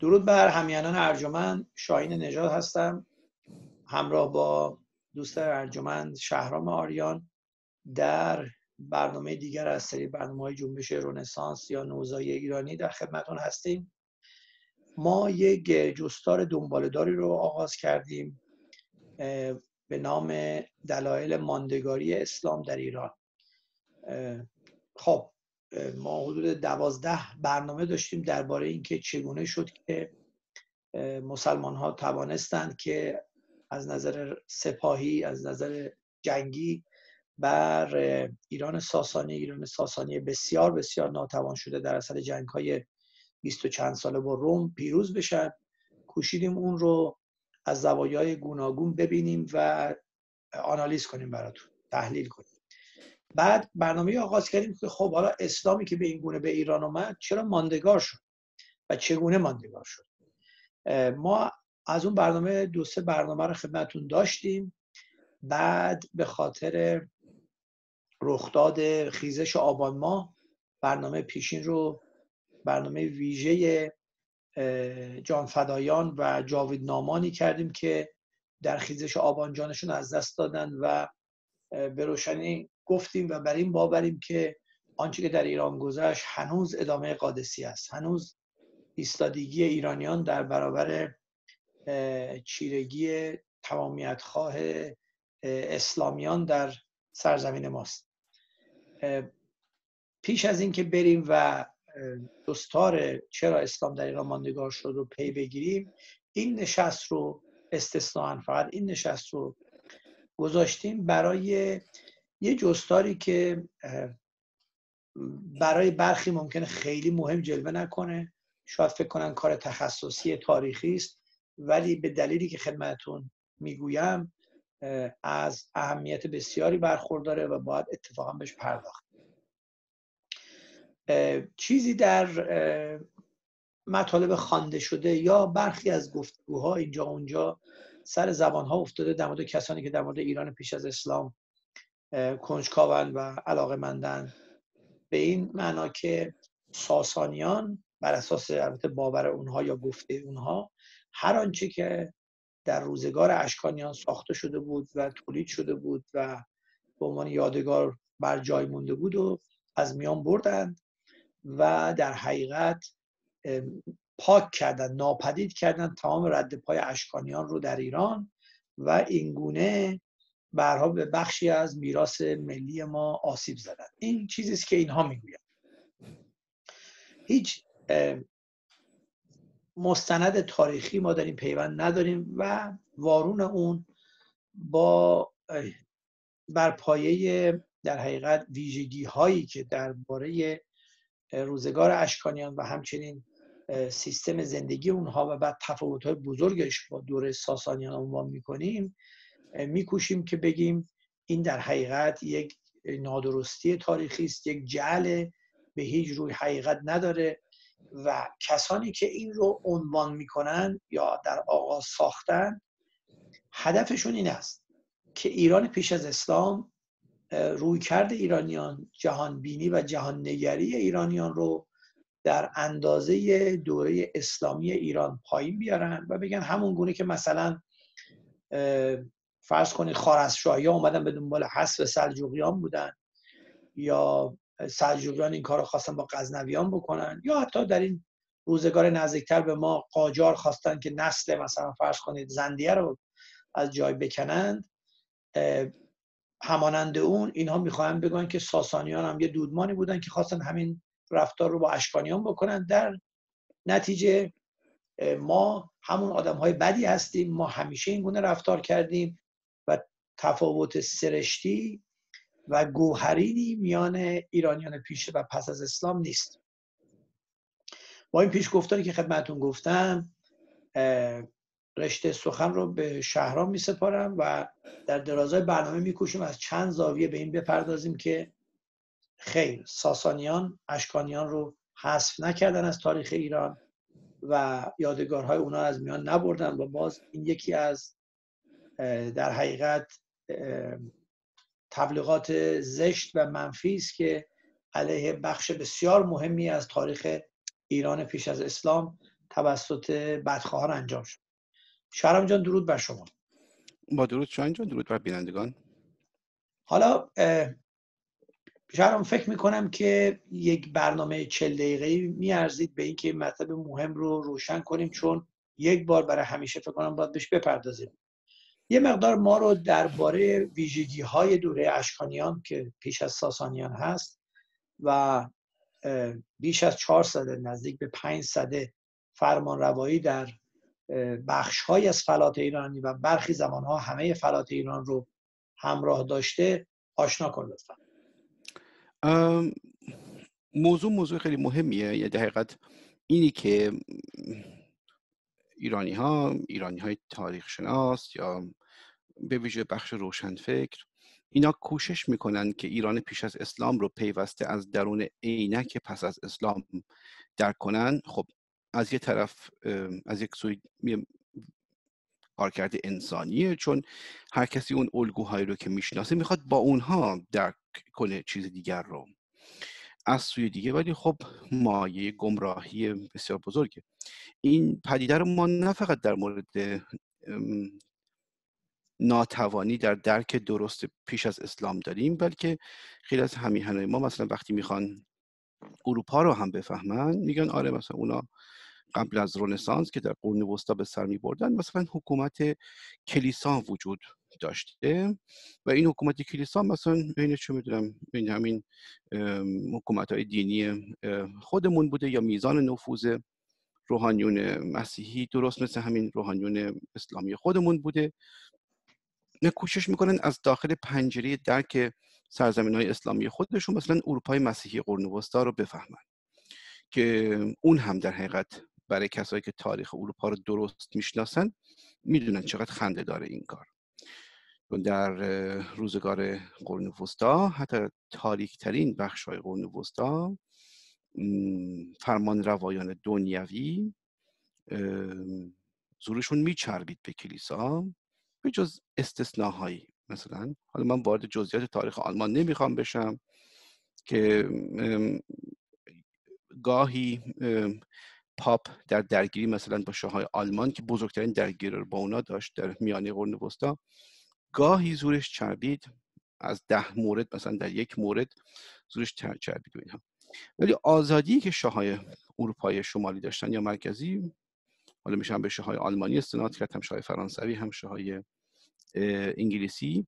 درود بر همیانان ارجمند. شاهین نژاد هستم. همراه با دوست ارجمند شهرام آریان در برنامه دیگر از سری برنامه های جنبش رونسانس یا نوزای ایرانی در خدمتون هستیم. ما یک جستار دنبالداری رو آغاز کردیم به نام دلایل ماندگاری اسلام در ایران. خب ما حدود دوازده برنامه داشتیم درباره اینکه چگونه شد که مسلمان ها توانستند که از نظر سپاهی از نظر جنگی بر ایران ساسانی ایران ساسانی بسیار بسیار ناتوان شده در اصل جنگ های بیست و چند ساله با روم پیروز بشن. کوشیدیم اون رو از زوایای گوناگون ببینیم و آنالیز کنیم براتون تحلیل کنیم. بعد برنامه آغاز کردیم که خب حالا اسلامی که به این گونه به ایران اومد چرا ماندگار شد؟ و چگونه ماندگار شد؟ ما از اون برنامه دو سه برنامه رو خدمتون داشتیم. بعد به خاطر رخداد خیزش آبان ماه برنامه پیشین رو برنامه ویژه جان فدایان و جاوید نامانی کردیم که در خیزش آبان جانشون از دست دادن و به روشنی گفتیم و بر این باوریم که آنچه که در ایران گذشت هنوز ادامه قادسی است. هنوز ایستادگی ایرانیان در برابر چیرگی تمامیت خواه اسلامیان در سرزمین ماست. پیش از اینکه بریم و دستار چرا اسلام در ایران ماندگار شد رو پی بگیریم این نشست رو استثنان فقط این نشست رو گذاشتیم برای یه جستاری که برای برخی ممکنه خیلی مهم جلوه نکنه. شاید فکر کنن کار تخصصی تاریخی است ولی به دلیلی که خدمتون می‌گویم از اهمیت بسیاری برخورداره و باید اتفاقا بهش پرداخت. چیزی در مطالب خوانده شده یا برخی از گفتگوها اینجا اونجا سر زبانها افتاده در مورد کسانی که در مورد ایران پیش از اسلام کنجکاون و علاقه مندن به این معنا که ساسانیان بر اساس البته باور اونها یا گفته اونها هر آنچه که در روزگار اشکانیان ساخته شده بود و تولید شده بود و به عنوان یادگار بر جای مونده بود و از میان بردند و در حقیقت پاک کردن ناپدید کردن تمام رد پای اشکانیان رو در ایران و اینگونه برها به بخشی از میراث ملی ما آسیب زدن. این چیزی است که اینها می‌گویند. هیچ مستند تاریخی ما این پیوند نداریم و وارون اون با بر پایه در حقیقت ویژگی هایی که درباره روزگار اشکانیان و همچنین سیستم زندگی اونها و بعد تفاوت های بزرگش با دوره ساسانیان عنوان می‌کنیم میکوشیم که بگیم این در حقیقت یک نادرستی تاریخی است یک جعل به هیچ روی حقیقت نداره و کسانی که این رو عنوان می‌کنن یا در آغاز ساختن هدفشون این است که ایران پیش از اسلام رویکرد ایرانیان جهان بینی و جهان نگری ایرانیان رو در اندازه دوره اسلامی ایران پایین بیارن و بگن همون گونه که مثلا فرض کنید خارزشاهی ها اومدن به دنبال حذف سلجوقیان بودن یا سلجوقیان این کار رو خواستن با غزنویان بکنن یا حتی در این روزگار نزدیکتر به ما قاجار خواستن که نسل مثلا فرض کنید زندیه رو از جای بکنند همانند اون اینها می‌خواهند بگن که ساسانیان هم یه دودمانی بودن که خواستن همین رفتار رو با اشکانیان بکنن. در نتیجه ما همون آدم های بدی هستیم ما همیشه این گونه رفتار کردیم. تفاوت سرشتی و گوهرینی میان ایرانیان پیش و پس از اسلام نیست. با این پیش گفتاری که خدمتون گفتم رشته سخن رو به شهرام می سپارم و در درازای برنامه میکوشیم از چند زاویه به این بپردازیم که خیر ساسانیان اشکانیان رو حذف نکردن از تاریخ ایران و یادگارهای اونا از میان نبردن و باز این یکی از در حقیقت تبلیغات زشت و منفی است که علیه بخش بسیار مهمی از تاریخ ایران پیش از اسلام توسط بدخواهان انجام شد. شهرام جان درود بر شما. با درود شاین جان درود بر بینندگان. حالا شهرام فکر می‌کنم که یک برنامه چل دقیقه میارزید به اینکه این مطلب مهم رو روشن کنیم چون یک بار برای همیشه فکر کنم باید بهش بپردازیم. یه مقدار ما رو درباره ویژگی های دوره اشکانیان که پیش از ساسانیان هست و بیش از چهار سده نزدیک به پنج سده فرمان روایی در بخش های از فلات ایرانی و برخی زمان ها همه فلات ایران رو همراه داشته آشنا کن لطفا. موضوع موضوع خیلی مهمیه. یه دقیقت اینی که ایرانی ها ایرانی های تاریخ شناس یا به ویژه بخش روشنفکر اینا کوشش می‌کنن که ایران پیش از اسلام رو پیوسته از درون عینک پس از اسلام درک کنن. خب از یه طرف از یک سوی کارکرد انسانیه چون هر کسی اون الگوهایی رو که می‌شناسه می‌خواد با اونها درک کنه چیز دیگر رو. از سوی دیگه ولی خب مایه گمراهی بسیار بزرگه. این پدیده رو ما نه فقط در مورد ناتوانی در درک درست پیش از اسلام داریم بلکه خیلی از همیهنهای ما مثلا وقتی می‌خوان اروپا رو هم بفهمن میگن آره مثلا اونا قبل از رنسانس که در قرون وسطا به سر می بردن مثلا حکومت کلیسا وجود داشته و این حکومت کلیسا مثلا بین چه می‌دونم بین همین حکومت های دینی خودمون بوده یا میزان نفوذ روحانیون مسیحی درست مثل همین روحانیون اسلامی خودمون بوده. کوشش می‌کنن از داخل پنجره درک سرزمین های اسلامی خودشون مثلا اروپای مسیحی قرون وسطا رو بفهمن که اون هم در حقیقت برای کسایی که تاریخ اروپا رو درست می‌شناسن می‌دونن چقدر خنده داره این کار. در روزگار قرون وسطا حتی تاریک ترین بخش های قرون وسطا فرمان روایان دنیوی زورشون میچربید به کلیسا به جز استثناهایی. مثلا حالا من وارد جزئیات تاریخ آلمان نمی‌خوام بشم که گاهی پاپ در درگیری مثلا با شاههای آلمان که بزرگترین درگیری رو با اونا داشت در میانه قرن وسطا گاهی زورش چربید از ده مورد مثلا در یک مورد زورش چربید و اینها. ولی آزادی که شاههای اروپای شمالی داشتن یا مرکزی حالا میشن به شاههای آلمانی استناد کرد هم شاههای فرانسوی هم شاههای انگلیسی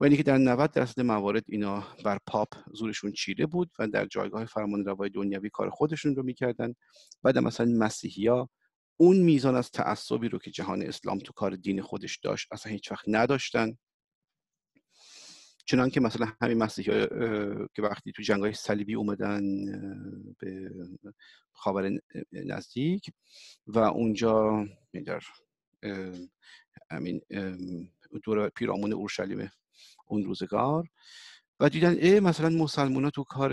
ولی که در 90 درصد موارد اینا بر پاپ زورشون چیره بود و در جایگاه فرمان روای دنیوی کار خودشون رو می‌کردن بعد مثلا مسیحی ها اون میزان از تعصبی رو که جهان اسلام تو کار دین خودش داشت اصلا هیچ وقت نداشتن. چنان که مثلا همین مسیحی که وقتی تو جنگ های صلیبی اومدن به خاور نزدیک و اونجا در همین دور پیرامون اورشلیم اون روزگار. و دیدن ای مثلا مسلمان تو کار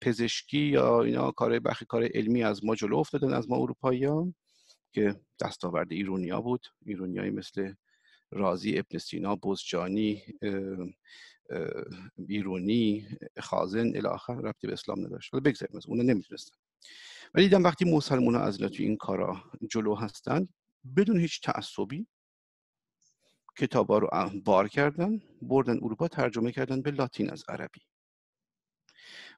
پزشکی یا اینا کار بخی کار علمی از ما جلو افتادن از ما اروپایی ها که دستاورد ایرونیا بود. ایرونیایی مثل رازی ابن سینا بزجانی ایرونی خازن الاخر ربطی به اسلام نداشت. ولی بگذاریم از اونو نمی‌تونستن ولی دیدم وقتی مسلمان از تو این کارا جلو هستن بدون هیچ تعصبی کتابا رو بار کردن بردن اروپا ترجمه کردن به لاتین از عربی.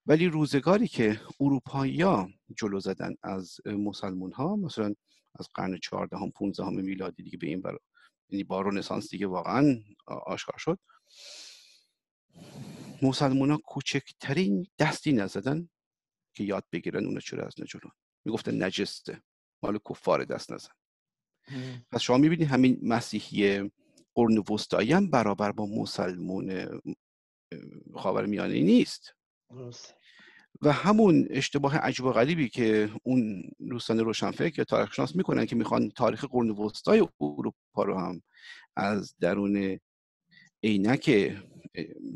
ولی روزگاری که اروپایی ها جلو زدن از مسلمون ها مثلا از قرن 14 هم 15 هم میلادی دیگه به این برا یعنی با رنسانس دیگه واقعا آشکار شد. مسلمان ها کوچکترین دستی نزدن که یاد بگیرن اونو چرا از نجلون می‌گفتن نجسته. مال کفار دست نزن. پس شما می‌بینید همین مسیحی قرن وسطایی هم برابر با مسلمون خاور میانه نیست. و همون اشتباه عجب و غریبی که اون دوستان روشنفکر یا تاریخ شناس می‌کنن که می‌خوان تاریخ قرن وسطای اروپا رو هم از درون عینک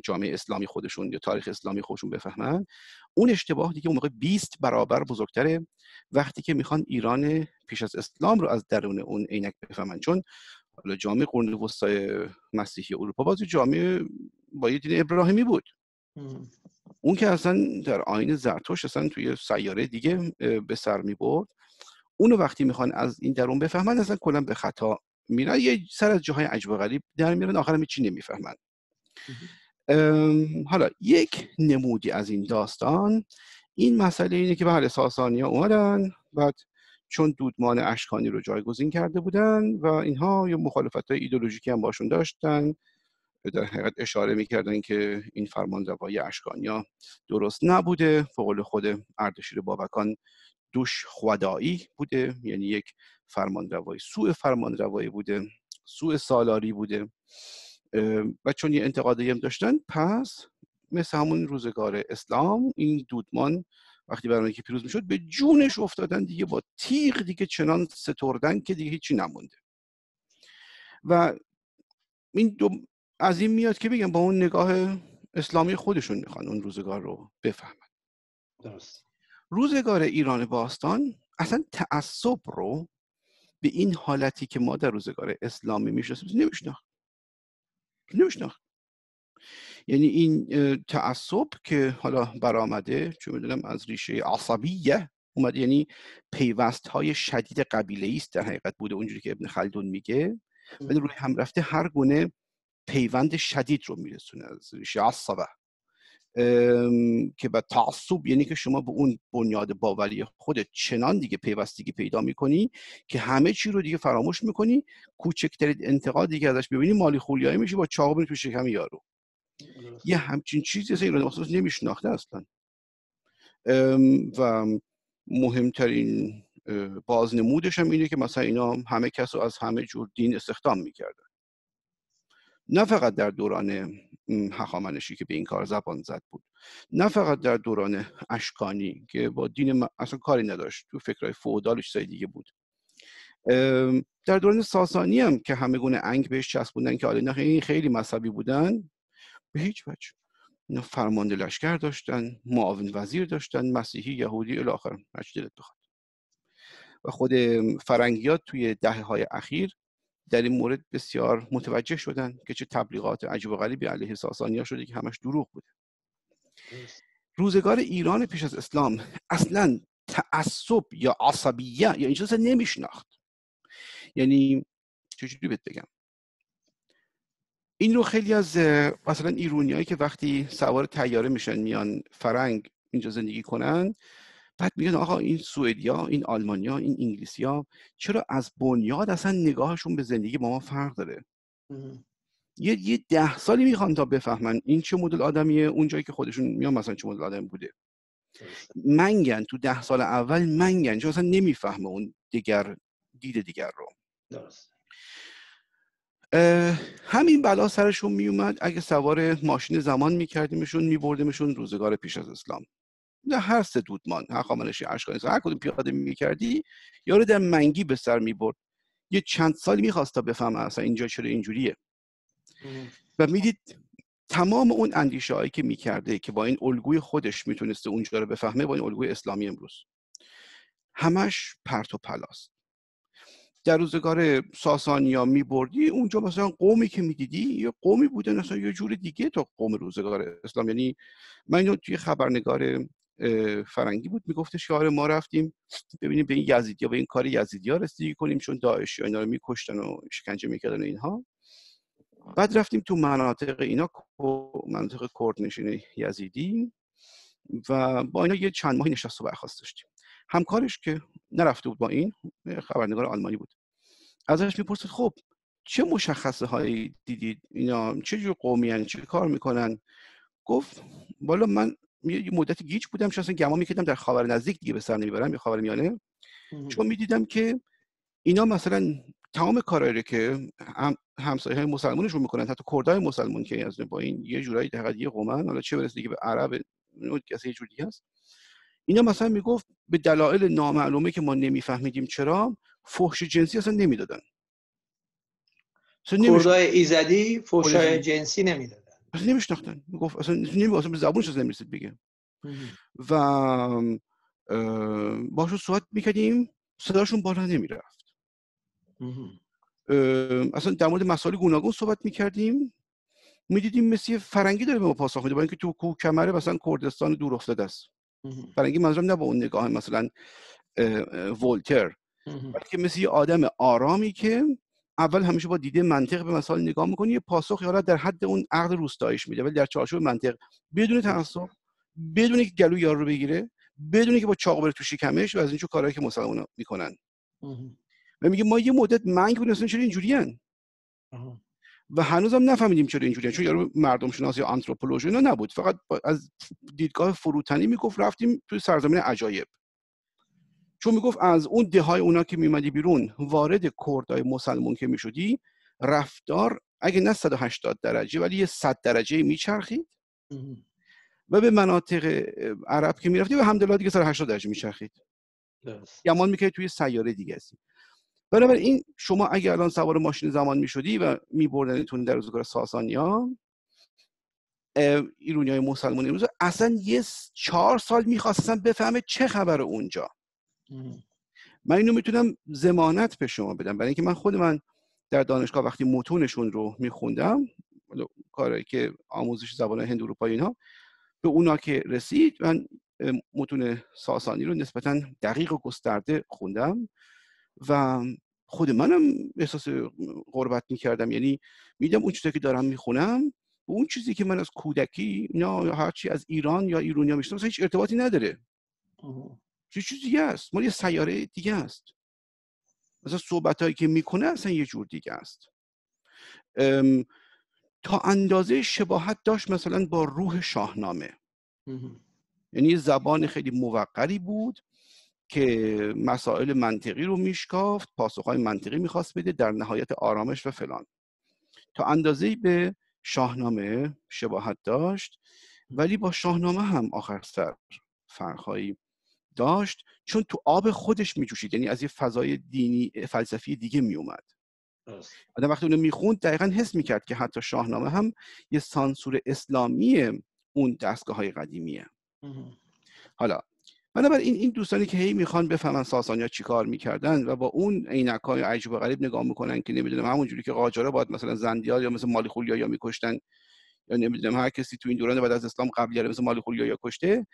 جامعه اسلامی خودشون یا تاریخ اسلامی خودشون بفهمن اون اشتباه دیگه اون موقع 20 برابر بزرگتره وقتی که می‌خوان ایران پیش از اسلام رو از درون اون عینک بفهمن. چون حالا جامعه قرن وسطای مسیحی اروپا بازی جامعه با یه دین ابراهیمی بود. اون که اصلا در آین زرتوش اصلا توی سیاره دیگه به سر می برد اونو وقتی می‌خوان از این درون بفهمن اصلا کلا به خطا میرن. یه سر از جاهای عجب و غریب در میرن آخر چی نمی‌فهمن. حالا یک نمودی از این داستان. این مسئله اینه که بله ساسانی ها اومدن بعد چون دودمان اشکانی رو جایگزین کرده بودن و اینها یه مخالفت های ایدولوژیکی هم باشون داشتن. در حقیقت اشاره می‌کردن که این فرمان روایی اشکانیا درست نبوده. فقول خود اردشیر بابکان دوش خدایی بوده. یعنی یک فرمان روایی سوء فرمان روایی بوده سوء سالاری بوده. و چون یه انتقادی هم داشتن پس مثل همون روزگار اسلام این دودمان وقتی برای که پیروز می‌شد به جونش افتادن دیگه با تیغ دیگه چنان ستردن که دیگه هیچی نمونده. و این دو از این میاد که بگم با اون نگاه اسلامی خودشون می‌خوان اون روزگار رو بفهمن. درست. روزگار ایران باستان اصلا تعصب رو به این حالتی که ما در روزگار اسلامی می‌شناسیم نمیشناخت. نمیشناخت. یعنی این تعصب که حالا برآمده چون می‌دونم از ریشه عصبیه اومده یعنی پیوست های شدید قبیله است در حقیقت بوده اونجوری که ابن خلدون میگه ولی روی هم رفته هر گونه پیوند شدید رو میرسونه از ریشه عصبه که به تعصب یعنی که شما به اون بنیاد باوری خودت چنان دیگه پیوستگی پیدا می‌کنی که همه چی رو دیگه فراموش می‌کنی کوچکترین انتقاد دیگه ازش ببینی مالی خولیایی میشه با چاقو تو شکم یارو. یه همچین چیزی اصلا ایران مخصوص نمیشناخته اصلا. و مهمترین بازنمودش هم اینه که مثلا اینا همه کس رو از همه جور دین استخدام می‌کردن. نه فقط در دوران هخامنشی که به این کار زبان زد بود. نه فقط در دوران اشکانی که با دین اصلا کاری نداشت. تو فکرهای فودال چیزای دیگه بود. در دوران ساسانی هم که همه گونه انگ بهش چسبوندن که حالا این خیلی مذهبی بودن به هیچ وجه. فرمانده لشکر داشتن معاون وزیر داشتن مسیحی یهودی الاخر هرچی دلت بخواد. و خود فرنگیات توی دهه های اخیر در این مورد بسیار متوجه شدن که چه تبلیغات عجیب و غریبی علیه ها شده که همش دروغ بوده. روزگار ایران پیش از اسلام اصلا تعصب یا عصبیه یا این چیزا نمیشناخت. یعنی چجوری بهت بگم؟ این رو خیلی از مثلا ایرونیایی که وقتی سوار تیاره میشن میان فرنگ اینجا زندگی کنن بعد میگن آقا این سوئدیا این آلمانیا این انگلیسیا چرا از بنیاد اصلا نگاهشون به زندگی با ما فرق داره؟ یه یه ده سالی می‌خوان تا بفهمن این چه مدل آدمیه اونجایی که خودشون میان مثلا چه مدل آدم بوده. منگن تو ده سال اول منگن چون اصلا نمی‌فهمه اون دیگر دید دیگر رو. درست همین بلا سرشون میومد. اگه سوار ماشین زمان میکردیمشون میبردیمشون روزگار پیش از اسلام. نه هر سه دودمان هخامنشی اشکانی هر کدوم پیاده می‌کردی یارو در منگی به سر می‌برد. یه چند سالی می‌خواست تا بفهم اصلا اینجا چرا اینجوریه. و می‌دید تمام اون اندیشه هایی که می‌کرده که با این الگوی خودش می‌تونسته اونجا رو بفهمه با این الگوی اسلامی امروز. همش پرت و پلاست. در روزگار ساسانیا میبردی اونجا مثلا قومی که می‌دیدی یه قومی بوده مثلا یه جور دیگه تا قوم روزگار اسلام. یعنی من اینو توی خبرنگار فرنگی بود میگفتش که آره ما رفتیم ببینیم به این یزیدیا به این کار یزیدیا رسیدگی کنیم چون داعشی اینا رو میکشتن و شکنجه می‌کردن اینها. بعد رفتیم تو مناطق اینا مناطق کردنشین یزیدی و با اینا یه چند ماهی نشست و برخواست داشتیم. همکارش که نرفته بود با این خبرنگار آلمانی بود. ازش می‌پرسید خب چه مشخصه هایی دیدید؟ اینا چه جور قومی چه کار می‌کنن؟ گفت بالا من یه مدت گیج بودم چون اصلا گمان می‌کردم در خاور نزدیک دیگه به سر نمی‌برم یا خاور میانه. چون می‌دیدم که اینا مثلا تمام کارهایی که هم همسایه های مسلمونشون می‌کنن حتی کردای مسلمون که از با این یه جورایی دقیقا یه قومن حالا چه برسه دیگه به عرب کسی یه جور دیگه هست اینا مثلا می‌گفت به دلایل نامعلومه که ما نمیفهمیدیم چرا فحش جنسی اصلا نمی‌دادن. کردای ایزدی فحش جنسی نمی‌دادن. اصلا نمیشناختن. می‌گفت اصلا نمی اصلا به زبونش اصلا نمی‌رسید بگه. و باشون صحبت می‌کردیم صداشون بالا نمی‌رفت. اصلا در مورد مسائل گوناگون صحبت می‌کردیم. می‌دیدیم مثل فرنگی داره به ما پاسخ میده با اینکه تو کوه کمره مثلا کردستان دور افتاده است. فرنگی منظورم نه با اون نگاه مثلا ولتر بلکه مثل یه آدم آرامی که اول همیشه با دیده منطق به مسائل نگاه می‌کنه یه پاسخ یا در حد اون عقل روستایش میده. ولی در چارچوب منطق بدون تعصب بدون که گلو یار رو بگیره بدون که با چاقو بره تو شکمش و از اینجور کارهایی که مسلمان می‌کنن. و میگه ما یه مدت منگ بودیم اصلا چرا اینجوریان و هنوزم نفهمیدیم چرا اینجوریه چون یارو مردم شناسی یا آنتروپولوژی اینا نبود. فقط از دیدگاه فروتنی می‌گفت رفتیم توی سرزمین عجایب. چون می‌گفت از اون دههای اونا که میمدی بیرون وارد کردای مسلمون که می‌شدی رفتار اگه نه 180 درجه ولی یه 100 درجه میچرخید. و به مناطق عرب که می‌رفتی به همدلله دیگه 180 درجه میچرخید. گمان می‌کرد توی سیاره دیگه هستی. بنابراین شما اگر الان سوار ماشین زمان می‌شدی و میبردنتون در روزگار ساسانیا ایرونی های مسلمان امروز اصلا یه چهار سال می‌خواستن بفهمه چه خبر اونجا. من اینو می‌تونم زمانت به شما بدم. برای اینکه من خود من در دانشگاه وقتی متونشون رو میخوندم کاری که آموزش زبان هند اروپایی اینها به اونا که رسید من متون ساسانی رو نسبتا دقیق و گسترده خوندم و خود منم احساس غربت می‌کردم. یعنی میدم اون چیزی که دارم می‌خونم اون چیزی که من از کودکی یا هرچی از ایران یا ایرونیا میشنم هیچ ارتباطی نداره. چه چیز دیگه است مال یه سیاره دیگه است مثلا صحبت هایی که می‌کنه اصلا یه جور دیگه است. تا اندازه شباهت داشت مثلا با روح شاهنامه. یعنی زبان خیلی موقری بود. که مسائل منطقی رو میشکافت پاسخهای منطقی می‌خواست بده در نهایت آرامش و فلان. تا اندازه به شاهنامه شباهت داشت ولی با شاهنامه هم آخر سر فرقهایی داشت چون تو آب خودش میجوشید یعنی از یه فضای دینی فلسفی دیگه میومد آدم وقتی اونو می‌خوند دقیقا حس می‌کرد که حتی شاهنامه هم یه سانسور اسلامی اون دستگاه های قدیمیه حالا بنابراین این دوستانی که هی می‌خوان بفهمن ساسانیا چیکار می‌کردن و با اون عینک های عجیب و غریب نگاه می‌کنن که نمی‌دونم همونجوری که قاجاره باید مثلا زندیار یا مثل مالی خولیا یا میکشتن یا نمی‌دونم هر کسی تو این دوران بعد از اسلام قبلی مثل مالی خولیا یا کشته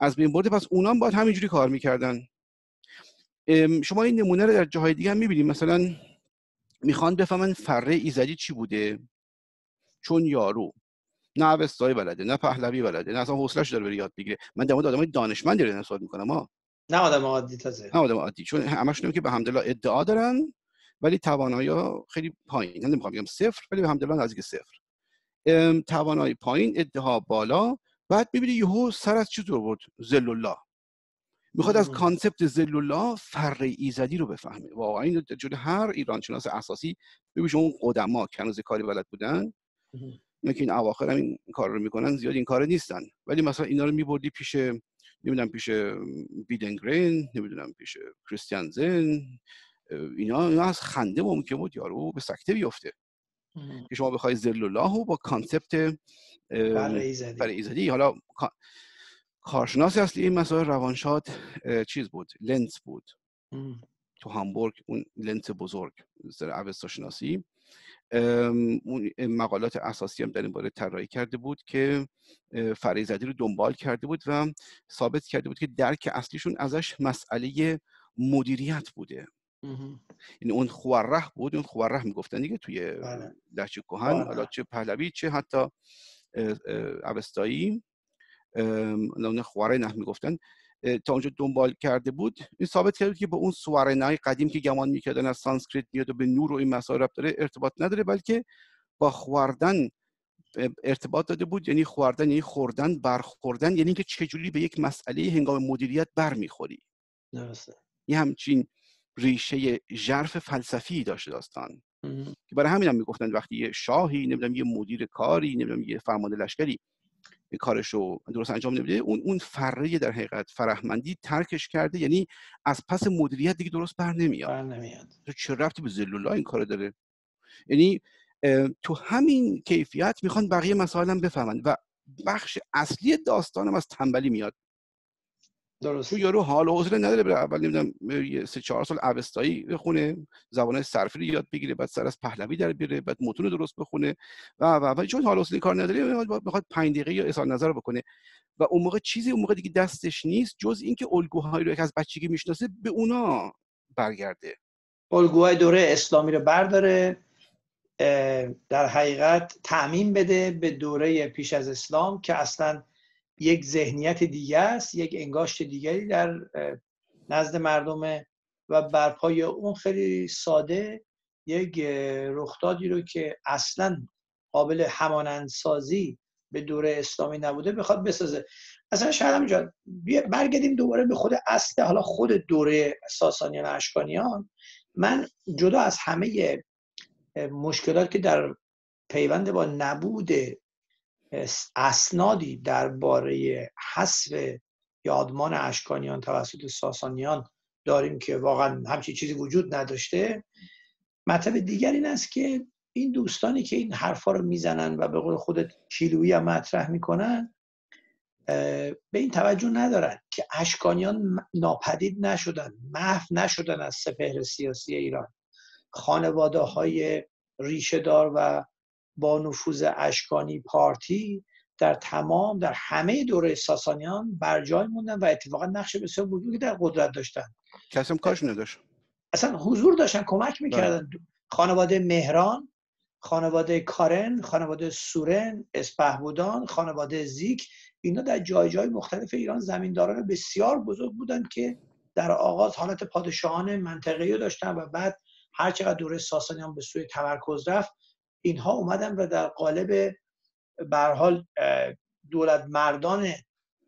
از بین برده. پس اونا باید همینجوری کار می‌کردن. شما این نمونه رو در جاهای دیگه هم می‌بینید مثلا می‌خوان بفهمن فره ایزدی چی بوده؟ چون یارو. نه اوستایی بلده نه پهلوی بلده نه اصلا حوصله‌اش داره بره یاد بگیره من در مورد آدمای دانشمندی رو صحبت می‌کنم ها نه آدم عادی تازه. نه آدم عادی چون همشون که بحمدالله ادعا دارن ولی توانایی خیلی پایین. نمی‌خوام بگم صفر ولی بحمدالله نزدیک صفر. توانایی پایین ادعا بالا. بعد می‌بینی یهو سر از چی دور برد ظل الله می‌خواد از concept ظل الله فر ایزدی رو بفهمه. واقعا این جلوی هر ایران شناس اساسی ببینید اون قدما که هنوز کاری بلد بودن اینا که این اواخر هم این کار رو می‌کنن زیاد این کار نیستن. ولی مثلا اینا رو میبردی پیش نمی‌دونم پیش ویدنگرن نمی‌دونم پیش کریستنسن اینا اینا از خنده ممکن بود یارو به سکته بیفته. که شما بخوای ظل الله با concept فره ایزدی حالا کارشناس اصلی این مسائل روانشاد چیز بود؟ لنتس بود. تو هامبورگ اون لنس بزرگ در اوستا شناسی. اون مقالات اساسی هم در این باره طراحی کرده بود که فریزدی رو دنبال کرده بود و ثابت کرده بود که درک اصلیشون ازش مسئله مدیریت بوده. یعنی اون خوره بود اون خوره می‌گفتن دیگه توی بله. لهجه کهن حالا چه پهلوی چه حتی اوستایی. اون خواره نه می‌گفتن. تا اونجا دنبال کرده بود. این ثابت کرده که با اون سوارنای قدیم که گمان می‌کردن از سانسکریت میاد و به نور و این مسائل داره ارتباط نداره بلکه با خوردن ارتباط داده بود. یعنی خوردن یعنی خوردن برخوردن یعنی که چجوری به یک مسئله هنگام مدیریت برمیخوری. درسته. یه همچین ریشه ژرف فلسفی داشته داستان. که برای همین هم می‌گفتن وقتی یه شاهی نمی‌دونم یه مدیر کاری نمی‌دونم یه فرمانده لشکری کارش رو درست انجام نمیده. اون اون فره در حقیقت فرهمندی ترکش کرده یعنی از پس مدیریت دیگه درست بر نمیاد. بر نمیاد. تو چه رفتی به زلولا این کار داره؟ یعنی تو همین کیفیت می‌خوان بقیه مسائل هم بفهمن و بخش اصلی داستانم از تنبلی میاد. درست. تو یارو حال و حوصله نداره بره اول نمی‌دونم سه چهار سال اوستایی بخونه زبان صرفی رو یاد بگیره بعد سر از پهلوی در بیاره بعد متون درست بخونه. و و و چون حال حوصله کار نداره بخواد 5 دقیقه یا اظهار نظر بکنه. و اون موقع چیزی اون موقع دیگه دستش نیست جز اینکه الگوهایی رو که از بچگی می‌شناسه به اونا برگرده. الگوهای دوره اسلامی رو برداره در حقیقت تعمین بده به دوره پیش از اسلام که اصلا یک ذهنیت دیگه است یک انگاشت دیگری در نزد مردم و بر پای اون خیلی ساده یک رخدادی رو که اصلا قابل همانندسازی به دوره اسلامی نبوده بخواد بسازه. اصلا شهرم جان برگردیم دوباره به خود اصل حالا خود دوره ساسانیان و اشکانیان. من جدا از همه مشکلات که در پیوند با نبود اسنادی درباره حذف یادمان اشکانیان توسط ساسانیان داریم که واقعا همچین چیزی وجود نداشته. مطلب دیگر این است که این دوستانی که این حرفا رو می‌زنن و به قول خودت کیلویی هم مطرح می‌کنن به این توجه ندارن که اشکانیان ناپدید نشدن محو نشدن از سپهر سیاسی ایران. خانواده های ریشه دار و با نفوذ اشکانی پارتی در تمام در همه دوره ساسانیان بر جای موندن و اتفاقا نقش بسیار بزرگی در قدرت داشتن. کسی هم کاش نداشت. اصلا حضور داشتن کمک بله. می‌کردن. خانواده مهران خانواده کارن خانواده سورن اسپهبودان خانواده زیک اینا در جای جای مختلف ایران زمینداران بسیار بزرگ بودند که در آغاز حالت پادشاهان منطقه‌ای داشتن و بعد هر چقدر دوره ساسانیان به سوی تمرکز رفت اینها اومدن و در قالب حال دولت مردان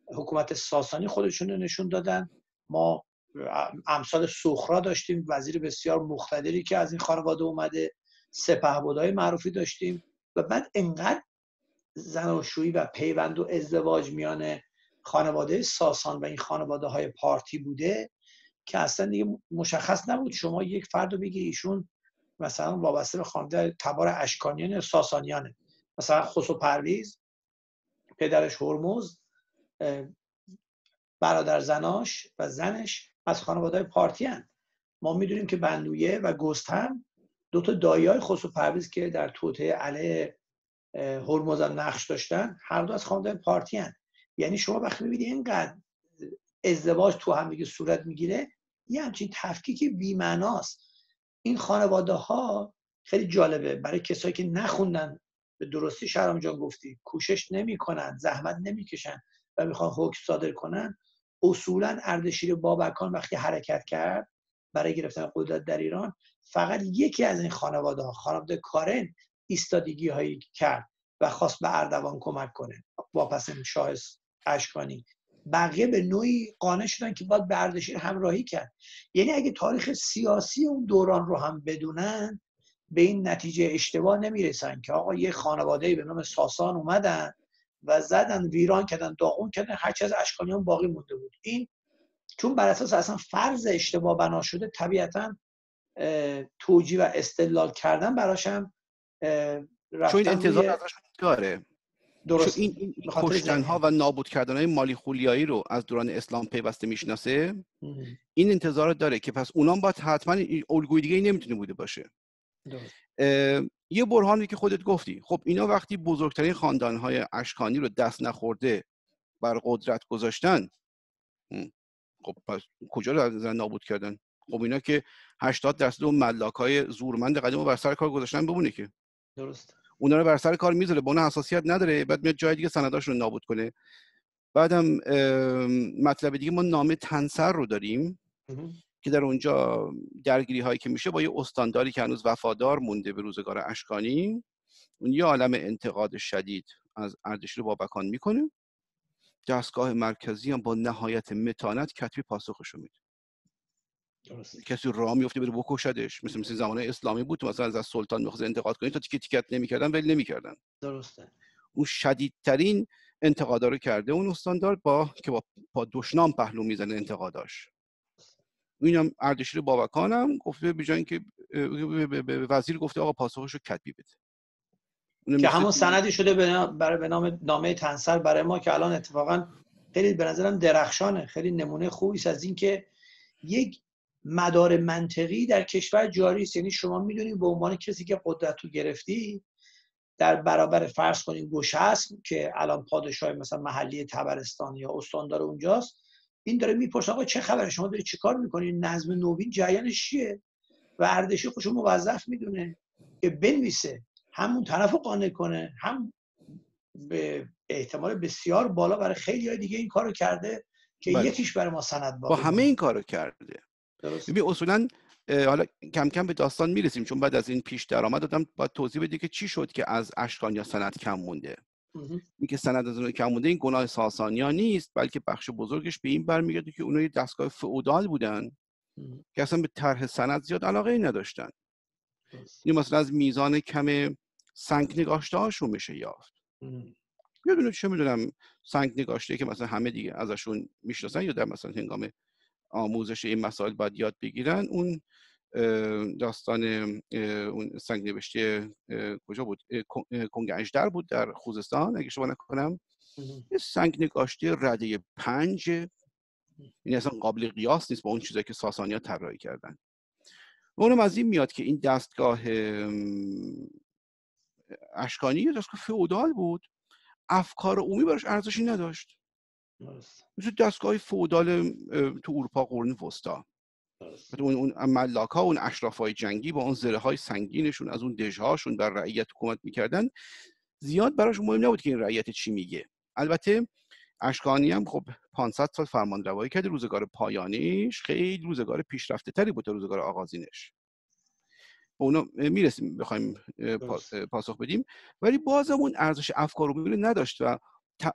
حکومت ساسانی خودشون رو نشون دادن. ما امثال سخرا داشتیم وزیر بسیار مختدری که از این خانواده اومده سپهبدهای معروفی داشتیم و بعد انقدر زناشویی و پیوند و ازدواج میان خانواده ساسان و این خانواده های پارتی بوده که اصلا دیگه مشخص نبود شما یک فرد رو بگی ایشون مثلا وابسته به خانواده تبار اشکانیان یا ساسانیانه مثلا خسو پرویز پدرش هرمز برادر زناش و زنش از خانواده پارتی هن. ما می‌دونیم که بندویه و گستهم دو تا دایی های خسرو پرویز که در توطعه علیه هرمز نقش داشتن هر دو از خانواده پارتی هن. یعنی شما وقتی می‌بینید اینقدر ازدواج تو هم دیگه صورت می‌گیره یه همچین تفکیک بیمعناست این خانواده ها خیلی جالبه. برای کسایی که نخوندن به درستی شهرام جان گفتی کوشش نمی‌کنن زحمت نمی‌کشن و می‌خوان حکم صادر کنن اصولا اردشیر بابکان وقتی حرکت کرد برای گرفتن قدرت در ایران فقط یکی از این خانواده ها خانواده کارن ایستادگی هایی کرد و خواست به اردوان کمک کنه. واپس شاه اشکانی. بقیه به نوعی قانع شدن که باید به اردشیر همراهی کرد. یعنی اگه تاریخ سیاسی اون دوران رو هم بدونن به این نتیجه اشتباه نمی‌رسن که آقا یه خانواده به نام ساسان اومدن و زدن ویران کردن داغون کردن هرچی از اشکانیان باقی مونده بود. این چون بر اساس اصلا فرض اشتباه بنا شده طبیعتا توجی و استدلال کردن براشم چون انتظار ازش داره. درست. این, این کشتن ها و نابود کردن های مالی خولیایی رو از دوران اسلام پیوسته می‌شناسه این انتظار داره که پس اونام باید حتما الگوی دیگه نمی‌تونه بوده باشه. یه برهانی که خودت گفتی. خب اینا وقتی بزرگترین خاندان های اشکانی رو دست نخورده بر قدرت گذاشتن خب پس کجا رو از نابود کردن؟ خب اینا که 80 درصد اون ملاک های زورمند قدیم رو بر سر کار گذاشتن بمونه که. درست اونا رو بر سر کار می‌ذاره با اون حساسیت نداره بعد میاد جای دیگه سنداش رو نابود کنه. بعدم مطلب دیگه ما نامه تنسر رو داریم که در اونجا درگیری هایی که میشه با یه استانداری که هنوز وفادار مونده به روزگار اشکانی اون یه عالم انتقاد شدید از اردشیر بابکان می‌کنه. دستگاه مرکزی هم با نهایت متانت کتبی پاسخش میده. کسی راه میفته بره بکشدش. مثل مثل زمان اسلامی بود مثلا از سلطان می‌خواست انتقاد کنید تا تیکه تیکت نمی‌کردن ولی نمی‌کردن. درسته. اون شدیدترین انتقادا رو کرده اون استاندار با که با پا دشنام پهلو می‌زنه انتقاداش. اینم اردشیر بابکان هم گفته به جای که وزیر گفته آقا پاسخش رو کتبی بده که همون سندی شده برای به نام نامه تنسر برای ما که الان اتفاقا خیلی به نظرم درخشانه خیلی نمونه خوبی از اینکه یک مدار منطقی در کشور جاری است. یعنی شما می‌دونید به عنوان کسی که قدرت رو گرفتی در برابر فرض کنید گوشه است که الان پادشاه مثلا محلی تبرستان یا استاندار اونجاست این داره می‌پرسه آقا چه خبره؟ شما داری چیکار می‌کنین نظم نوین جریانش چیه؟ و اردشی خوشو موظف می‌دونه که بنویسه. همون طرف رو قانع کنه هم به احتمال بسیار بالا برای خیلی های دیگه این کارو کرده که بله. یکیش برای ما سند با همه این کارو کرده. ببین اصولا حالا کم کم به داستان می‌رسیم چون بعد از این پیش درآمد دادم باید توضیح بدی که چی شد که از اشکان یا سند کم مونده. این که سند از اون کم مونده این گناه ساسانیا نیست بلکه بخش بزرگش به این برمیگرده که اونها دستگاه فئودال بودن که اصلا به طرح سند زیاد علاقه ای نداشتن. این مثلا از میزان کم سنگ نگاشته هاشون میشه یافت. یه دونه چه می‌دونم سنگ نگاشته که مثلا همه دیگه ازشون می‌شناسن یا در مثلا هنگام آموزش این مسائل باید یاد بگیرن. اون داستان اون سنگ نوشته کجا بود؟ کنگ اجدر بود در خوزستان اگه شما نکنم. یه سنگ نگاشته رده پنج. این اصلا قابل قیاس نیست با اون چیزایی که ساسانی ها طراحی کردن. اونم از این میاد که این دستگاه اشکانی دستگاه فئودال بود. افکار عمومی براش ارزشی نداشت. مثل دستگاه فودال تو اروپا قرن وسطا. اون اون ملاک ها اون اشراف های جنگی با اون زره های سنگینشون از اون دژهاشون بر رعیت حکومت می‌کردن. زیاد براش مهم نبود که این رعیت چی میگه. البته اشکانی هم خب 500 سال فرمان روایی کرده روزگار پایانیش خیلی روزگار پیشرفته تری بود روزگار آغازینش. اونا می‌رسیم بخوایم پاسخ بدیم. ولی بازمون ارزش افکار رو نداشت و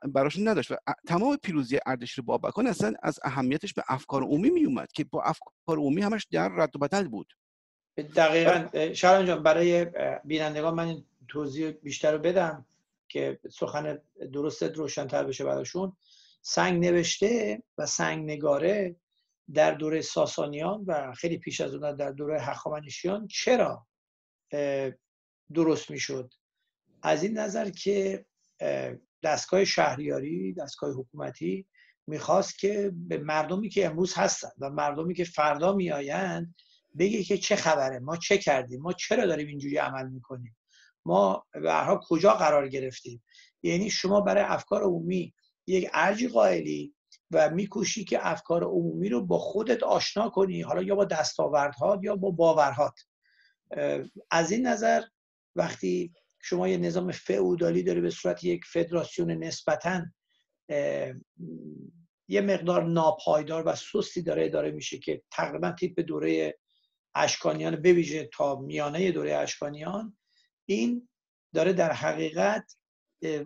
براش نداشت و تمام پیروزی اردشیر بابکان اصلا از اهمیتش به افکار عمومی می اومد که با افکار عمومی همش در رد و بدل بود. دقیقا شران جان برای بینندگان من توضیح بیشتر رو بدم که سخن درست روشنتر بشه براشون. سنگ نوشته و سنگ نگاره در دوره ساسانیان و خیلی پیش از اون در دوره هخامنشیان چرا درست می‌شد؟ از این نظر که دستگاه شهریاری دستگاه حکومتی می‌خواست که به مردمی که امروز هستن و مردمی که فردا میآیند بگه که چه خبره ما چه کردیم ما چرا داریم اینجوری عمل می‌کنیم ما به کجا قرار گرفتیم. یعنی شما برای افکار عمومی یک ارجی قائلی و میکوشی که افکار عمومی رو با خودت آشنا کنی حالا یا با دستاوردها یا با باورهات. از این نظر وقتی شما یه نظام فئودالی داره به صورت یک فدراسیون نسبتا یه مقدار ناپایدار و سستی داره اداره میشه که تقریبا تیپ دوره اشکانیان بویژه تا میانه دوره اشکانیان این داره در حقیقت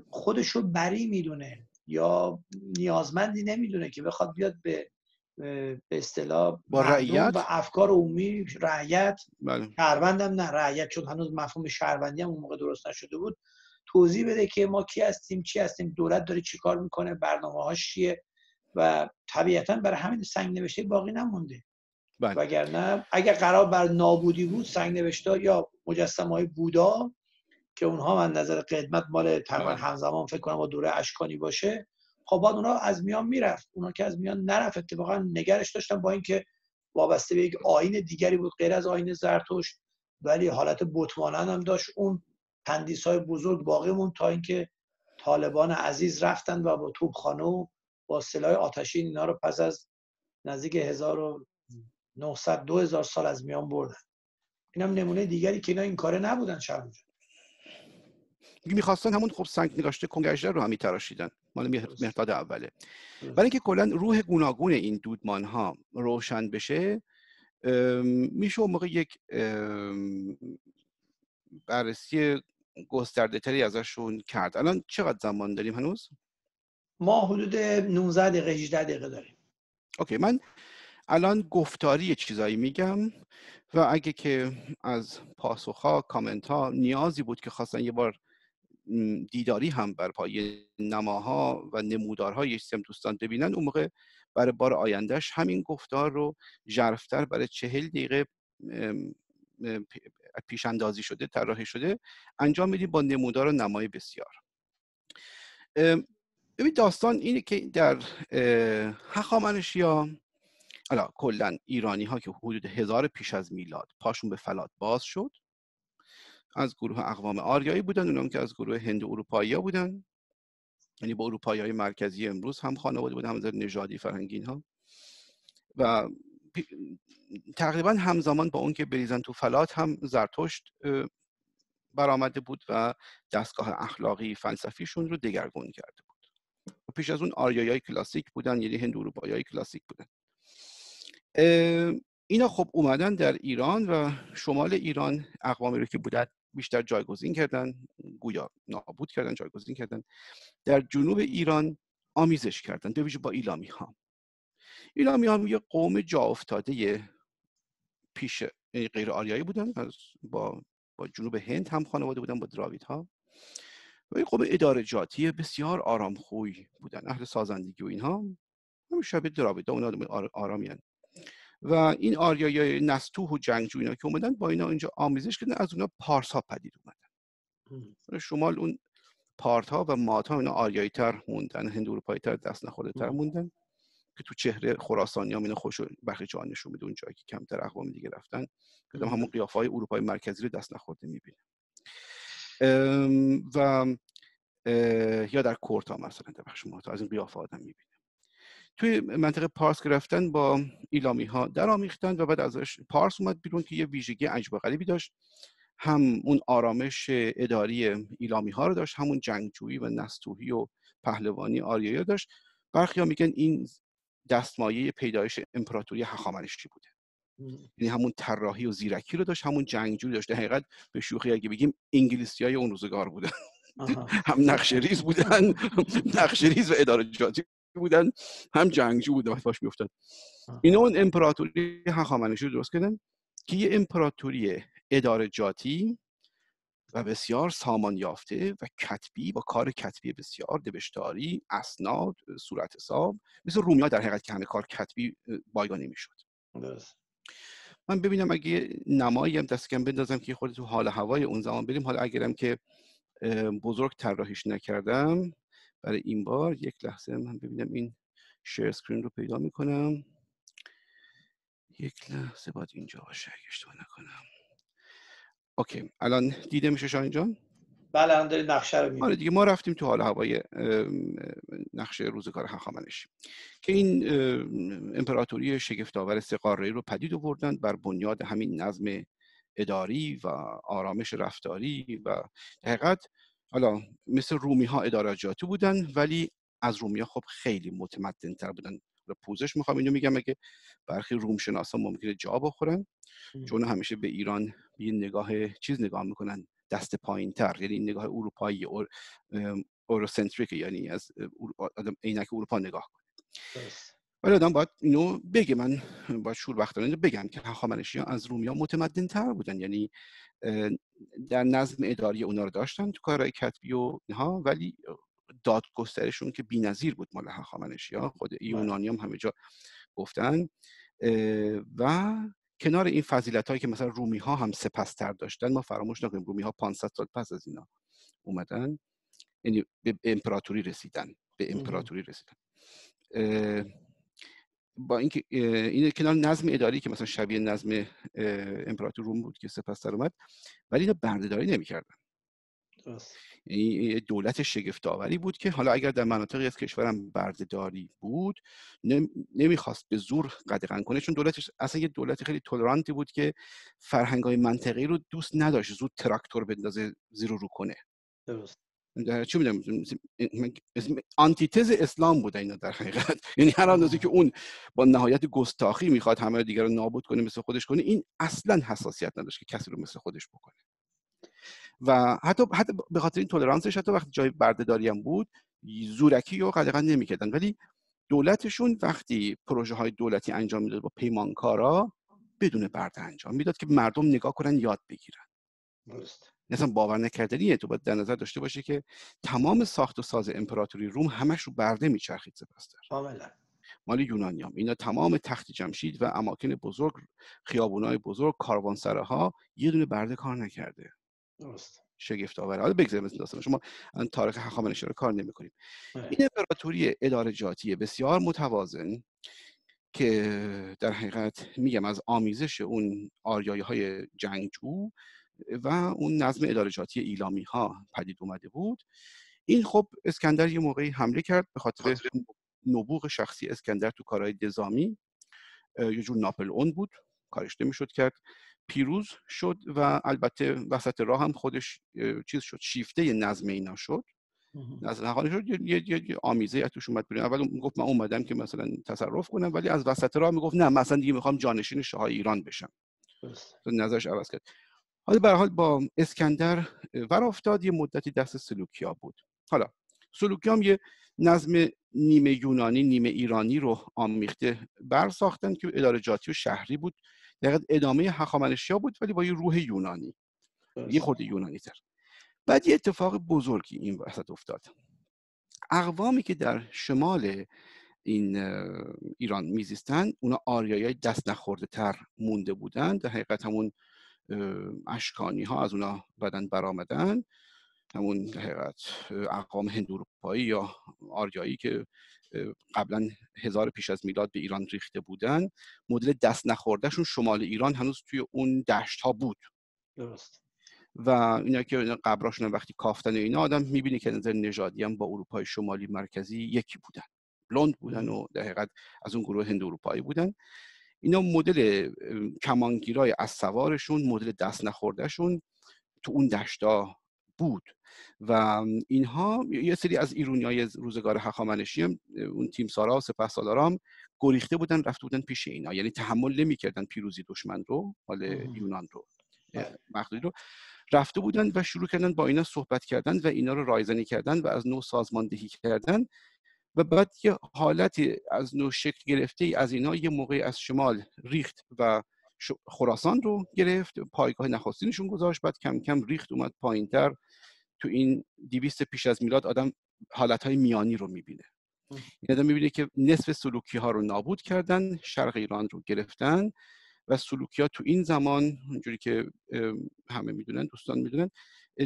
خودش رو بری می‌دونه یا نیازمندی نمی‌دونه که بخواد بیاد به به اصطلاح با رعیت و افکار عمومی رعیت بله. شهروندم نه رعیت چون هنوز مفهوم شهروندی هم اون موقع درست نشده بود توضیح بده که ما کی هستیم چی هستیم دولت داره چیکار می‌کنه برنامه هاش چیه و طبیعتا برای همین سنگ نوشته باقی نمونده بله. وگرنه اگر قرار بر نابودی بود سنگ نوشته یا مجسمه های بودا که اونها من نظر قدمت مال تقریبا بله. همزمان فکر کنم با دوره اشکانی باشه خب بعد اونا از میان می‌رفت. اونا که از میان نرفت اتفاقا نگرش داشتن با اینکه وابسته به یک آین دیگری بود غیر از آین زرتشت ولی حالت بتمانن هم داشت. اون تندیس های بزرگ باقی مون تا اینکه طالبان عزیز رفتن و با توپخانه و با سلاح آتشین اینا رو پس از نزدیک 1900 2000 سال از میان بردن. اینم نمونه دیگری که اینا این کاره نبودن شب می‌خواستن همون خب سنگ نگاشته کنگشتر رو هم میتراشیدن. مال مهداد اوله. برای اینکه کلا روح گوناگون این دودمان ها روشن بشه میشه موقع یک بررسی گسترده تری ازشون کرد. الان چقدر زمان داریم هنوز؟ ما حدود 19 دقیقه 18 دقیقه داریم. اوکی من الان گفتاری چیزایی میگم و اگه که از پاسخ ها کامنت ها نیازی بود که خواستن یه بار دیداری هم بر پای نماها و نمودارهای سیستم دوستان ببینن اون موقع برای بار آیندهش همین گفتار رو ژرفتر برای چهل دقیقه پیش اندازی شده طراحی شده انجام میدیم با نمودار و نمای بسیار. ببین داستان اینه که در هخامنشیا حالا کلا ایرانی ها که حدود هزار پیش از میلاد پاشون به فلات باز شد. از گروه اقوام آریایی بودن اونم که از گروه هند اروپایی بودن. یعنی با اروپایی های مرکزی امروز هم خانواده بودن هم نژادی فرهنگی ها و تقریبا همزمان با اون که بریزن تو فلات هم زرتشت برآمده بود و دستگاه اخلاقی فلسفیشون رو دگرگون کرده بود. پیش از اون آریایی کلاسیک بودن یعنی هندو اروپایی کلاسیک بودن. اینا خب اومدن در ایران و شمال ایران اقوامی رو که بودن بیشتر جایگزین کردن گویا نابود کردن جایگزین کردن. در جنوب ایران آمیزش کردن به با ایلامی ها ایلامی ها یه قوم جا افتاده پیش یعنی غیر آریایی بودن از با با جنوب هند هم خانواده بودن با دراوید ها و یه قوم اداره جاتی بسیار آرام خوی بودن اهل سازندگی و اینها. همین شبیه دراوید ها اونا آرامی و این آریایی نستوه و جنگجو اینا که اومدن با اینا اینجا آمیزش کردن از اونا پارس ها پدید اومدن. شمال اون پارت ها و مات ها اینا آریایی تر موندن هند اروپایی تر دست نخورده تر موندن که تو چهره خراسانی هم اینا خوش برخی جا نشون میده اون جایی که کمتر اقوام دیگه رفتن که همون قیافه های اروپای مرکزی رو دست نخورده می‌بینه و یا در کورتا مثلا در بخش مات از این قیافه آدم می‌بینه توی منطقه پارس گرفتن با ایلامی ها در آمیختن و بعد ازش پارس اومد بیرون که یه ویژگی عجب غریبی داشت. هم اون آرامش اداری ایلامی ها رو داشت همون جنگجویی و نستوهی و پهلوانی آریایی داشت. برخی ها میگن این دستمایه پیدایش امپراتوری هخامنشی بوده. یعنی همون طراحی و زیرکی رو داشت همون جنگجویی داشت. حقیقت به شوخی اگه بگیم انگلیسی های اون روزگار بودن. هم نقش ریز بودن. نقش ریز و اداره جاتی بودن هم جنگجو بودن وقتی باش میفتن اینا اون امپراتوری هخامنشی رو درست کردن که یه امپراتوری اداره جاتی و بسیار سامان یافته و کتبی با کار کتبی بسیار نوشتاری اسناد صورت حساب مثل رومیا در حقیقت که همه کار کتبی بایگانی می‌شد. من ببینم اگه نمایی هم دست کم بندازم که خود تو حال هوای اون زمان بریم. حالا اگرم که بزرگ طراحیش نکردم برای این بار یک لحظه من ببینم این شیر سکرین رو پیدا می‌کنم. یک لحظه باید اینجا باشه اگه اشتباه نکنم. اوکی الان دیده میشه شاین جان؟ بله الان دارید نقشه رو می‌بینید. آره دیگه ما رفتیم تو حال هوای نقشه روزگار هخامنشی که این امپراتوری شگفتآور استقاره رو پدید آوردن بر بنیاد همین نظم اداری و آرامش رفتاری و حقیقت حالا مثل رومی ها اداراجاتی بودن ولی از رومی ها خب خیلی متمدن تر بودن. پوزش می‌خوام اینو میگم اگه برخی روم شناسا ممکنه جا بخورن چون همیشه به ایران یه نگاه چیز نگاه می‌کنن دست پایین تر. یعنی نگاه اروپایی اور، اورسنتریک یعنی از عینک اروپا نگاه کنه. ولی آدم باید اینو بگه. من باید شور وقتانه بگم که هخامنشی ها از رومیا متمدن تر بودن. یعنی در نظم اداری اونا رو داشتن تو کارهای کتبی و اینها ولی دادگسترشون که بی‌نظیر بود مال هخامنشی ها خود بله. یونانی هم همه جا گفتن. و کنار این فضیلت هایی که مثلا رومی ها هم سپستر داشتن ما فراموش نکنیم رومی ها 500 سال پس از اینا اومدن. یعنی به امپراتوری رسیدن. به امپراتوری رسیدن. با اینکه این کنار نظم اداری که مثلا شبیه نظم امپراتور روم بود که سپستر اومد ولی اینا بردهداری نمی‌کردن. یعنی دولت شگفت آوری بود که حالا اگر در مناطقی از کشورم بردهداری بود نمی‌خواست به زور قدغن کنه چون دولتش اصلا یه دولت خیلی تولرانتی بود که فرهنگ های منطقی رو دوست نداشت زود تراکتور بندازه زیر رو کنه. درست. چی می‌دونم آنتیتز اسلام بوده اینا در حقیقت یعنی هر اندازه که اون با نهایت گستاخی می‌خواد همه دیگر رو نابود کنه مثل خودش کنه این اصلا حساسیت نداشت که کسی رو مثل خودش بکنه و حتی حتی به خاطر این تولرانسش حتی وقتی جای بردهداری هم بود زورکی رو قدغن نمی‌کردن ولی دولتشون وقتی پروژه های دولتی انجام می‌داد با پیمانکارا بدون برده انجام می‌داد که مردم نگاه کنن یاد بگیرن درست اصلا باور نکردنیه. تو باید در نظر داشته باشی که تمام ساخت و ساز امپراتوری روم همش رو برده میچرخید سپستر کاملا. مال یونانیام. اینا تمام تخت جمشید و اماکن بزرگ خیابونای بزرگ ها یه دونه برده کار نکرده. درست. شگفت آوره حالا بگذاریم از داستان. شما تاریخ هخامنشی رو کار نمی‌کنیم. این امپراتوری اداره جاتی بسیار متوازن که در حقیقت میگم از آمیزش اون آریایی های جنگجو و اون نظم اداره جاتی ایلامی ها پدید اومده بود. این خب اسکندر یه موقعی حمله کرد به خاطر نبوغ شخصی اسکندر تو کارهای نظامی. یه جور ناپل اون بود. کارش نمی‌شد کرد. پیروز شد و البته وسط راه هم خودش چیز شد شیفته نظم اینا شد. نظم حالی شد. یه, یه،, یه آمیزه توش اومد بیرون. اول گفت من اومدم که مثلا تصرف کنم ولی از وسط راه می‌گفت نه مثلا دیگه می‌خوام جانشین شاه ایران بشم. نظرش عوض کرد. حالا به حال با اسکندر ور افتاد یه مدتی دست سلوکیا بود. حالا سلوکیام یه نظم نیمه یونانی نیمه ایرانی رو آمیخته بر ساختن که اداره جاتی و شهری بود. دقیقا ادامه هخامنشیا بود ولی با یه روح یونانی. یه خورده یونانی تر. بعد یه اتفاق بزرگی این وسط افتاد. اقوامی که در شمال این ایران میزیستن اونا آریایی دست نخورده تر مونده بودن. در حقیقت همون اشکانی ها از اونا بدن برآمدن. همون حقیقت اقوام هند اروپایی یا آریایی که قبلا هزار پیش از میلاد به ایران ریخته بودن مدل دست نخوردهشون شمال ایران هنوز توی اون دشت ها بود. درست. و اینا که قبراشون وقتی کافتن اینا آدم می‌بینه که نظر نژادی هم با اروپای شمالی مرکزی یکی بودن. بلوند بودن و در حقیقت از اون گروه هند اروپایی بودن. اینا مدل کمانگیرای از سوارشون مدل دست نخوردهشون تو اون دشتا بود و اینها یه سری از ایرونی های روزگار هخامنشی هم اون تیم سارا و سپه سالارام گریخته بودن رفته بودن پیش اینا. یعنی تحمل نمی‌کردن پیروزی دشمن رو مال یونان رو بله. مخدودی رو. رفته بودن و شروع کردن با اینا صحبت کردن و اینا رو رایزنی کردن و از نو سازماندهی کردن. و بعد یه حالتی از نو شکل گرفته ای از اینا یه موقعی از شمال ریخت و خراسان رو گرفت پایگاه نخستینشون گذاشت بعد کم کم ریخت اومد پایینتر. تو این دیویست پیش از میلاد آدم حالتهای میانی رو می‌بینه. این آدم می‌بینه که نصف سلوکی ها رو نابود کردن شرق ایران رو گرفتن و سلوکی ها تو این زمان اونجوری که همه می‌دونن دوستان می‌دونن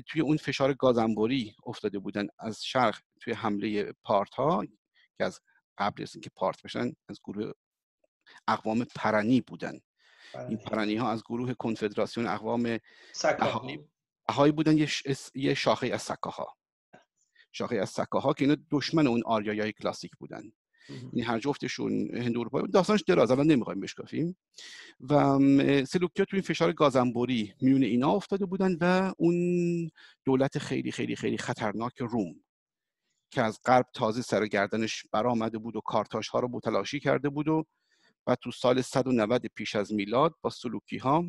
توی اون فشار گازنبوری افتاده بودن از شرق توی حمله پارت ها که از قبل از اینکه پارت بشن از گروه اقوام پرنی بودن. این پرنی ها از گروه کنفدراسیون اقوام اهایی بودن یه, یه شاخه از سکاها. شاخه از سکاها که اینا دشمن اون آریایی کلاسیک بودن. این هر جفتشون هند اروپایی داستانش دراز الان نمی‌خوایم بشکافیم. و سلوکیا تو این فشار گازنبوری میون اینا افتاده بودن و اون دولت خیلی خیلی خیلی خطرناک روم که از غرب تازه سر گردنش برآمده بود و کارتاش ها رو متلاشی کرده بود و و تو سال 190 پیش از میلاد با سلوکی ها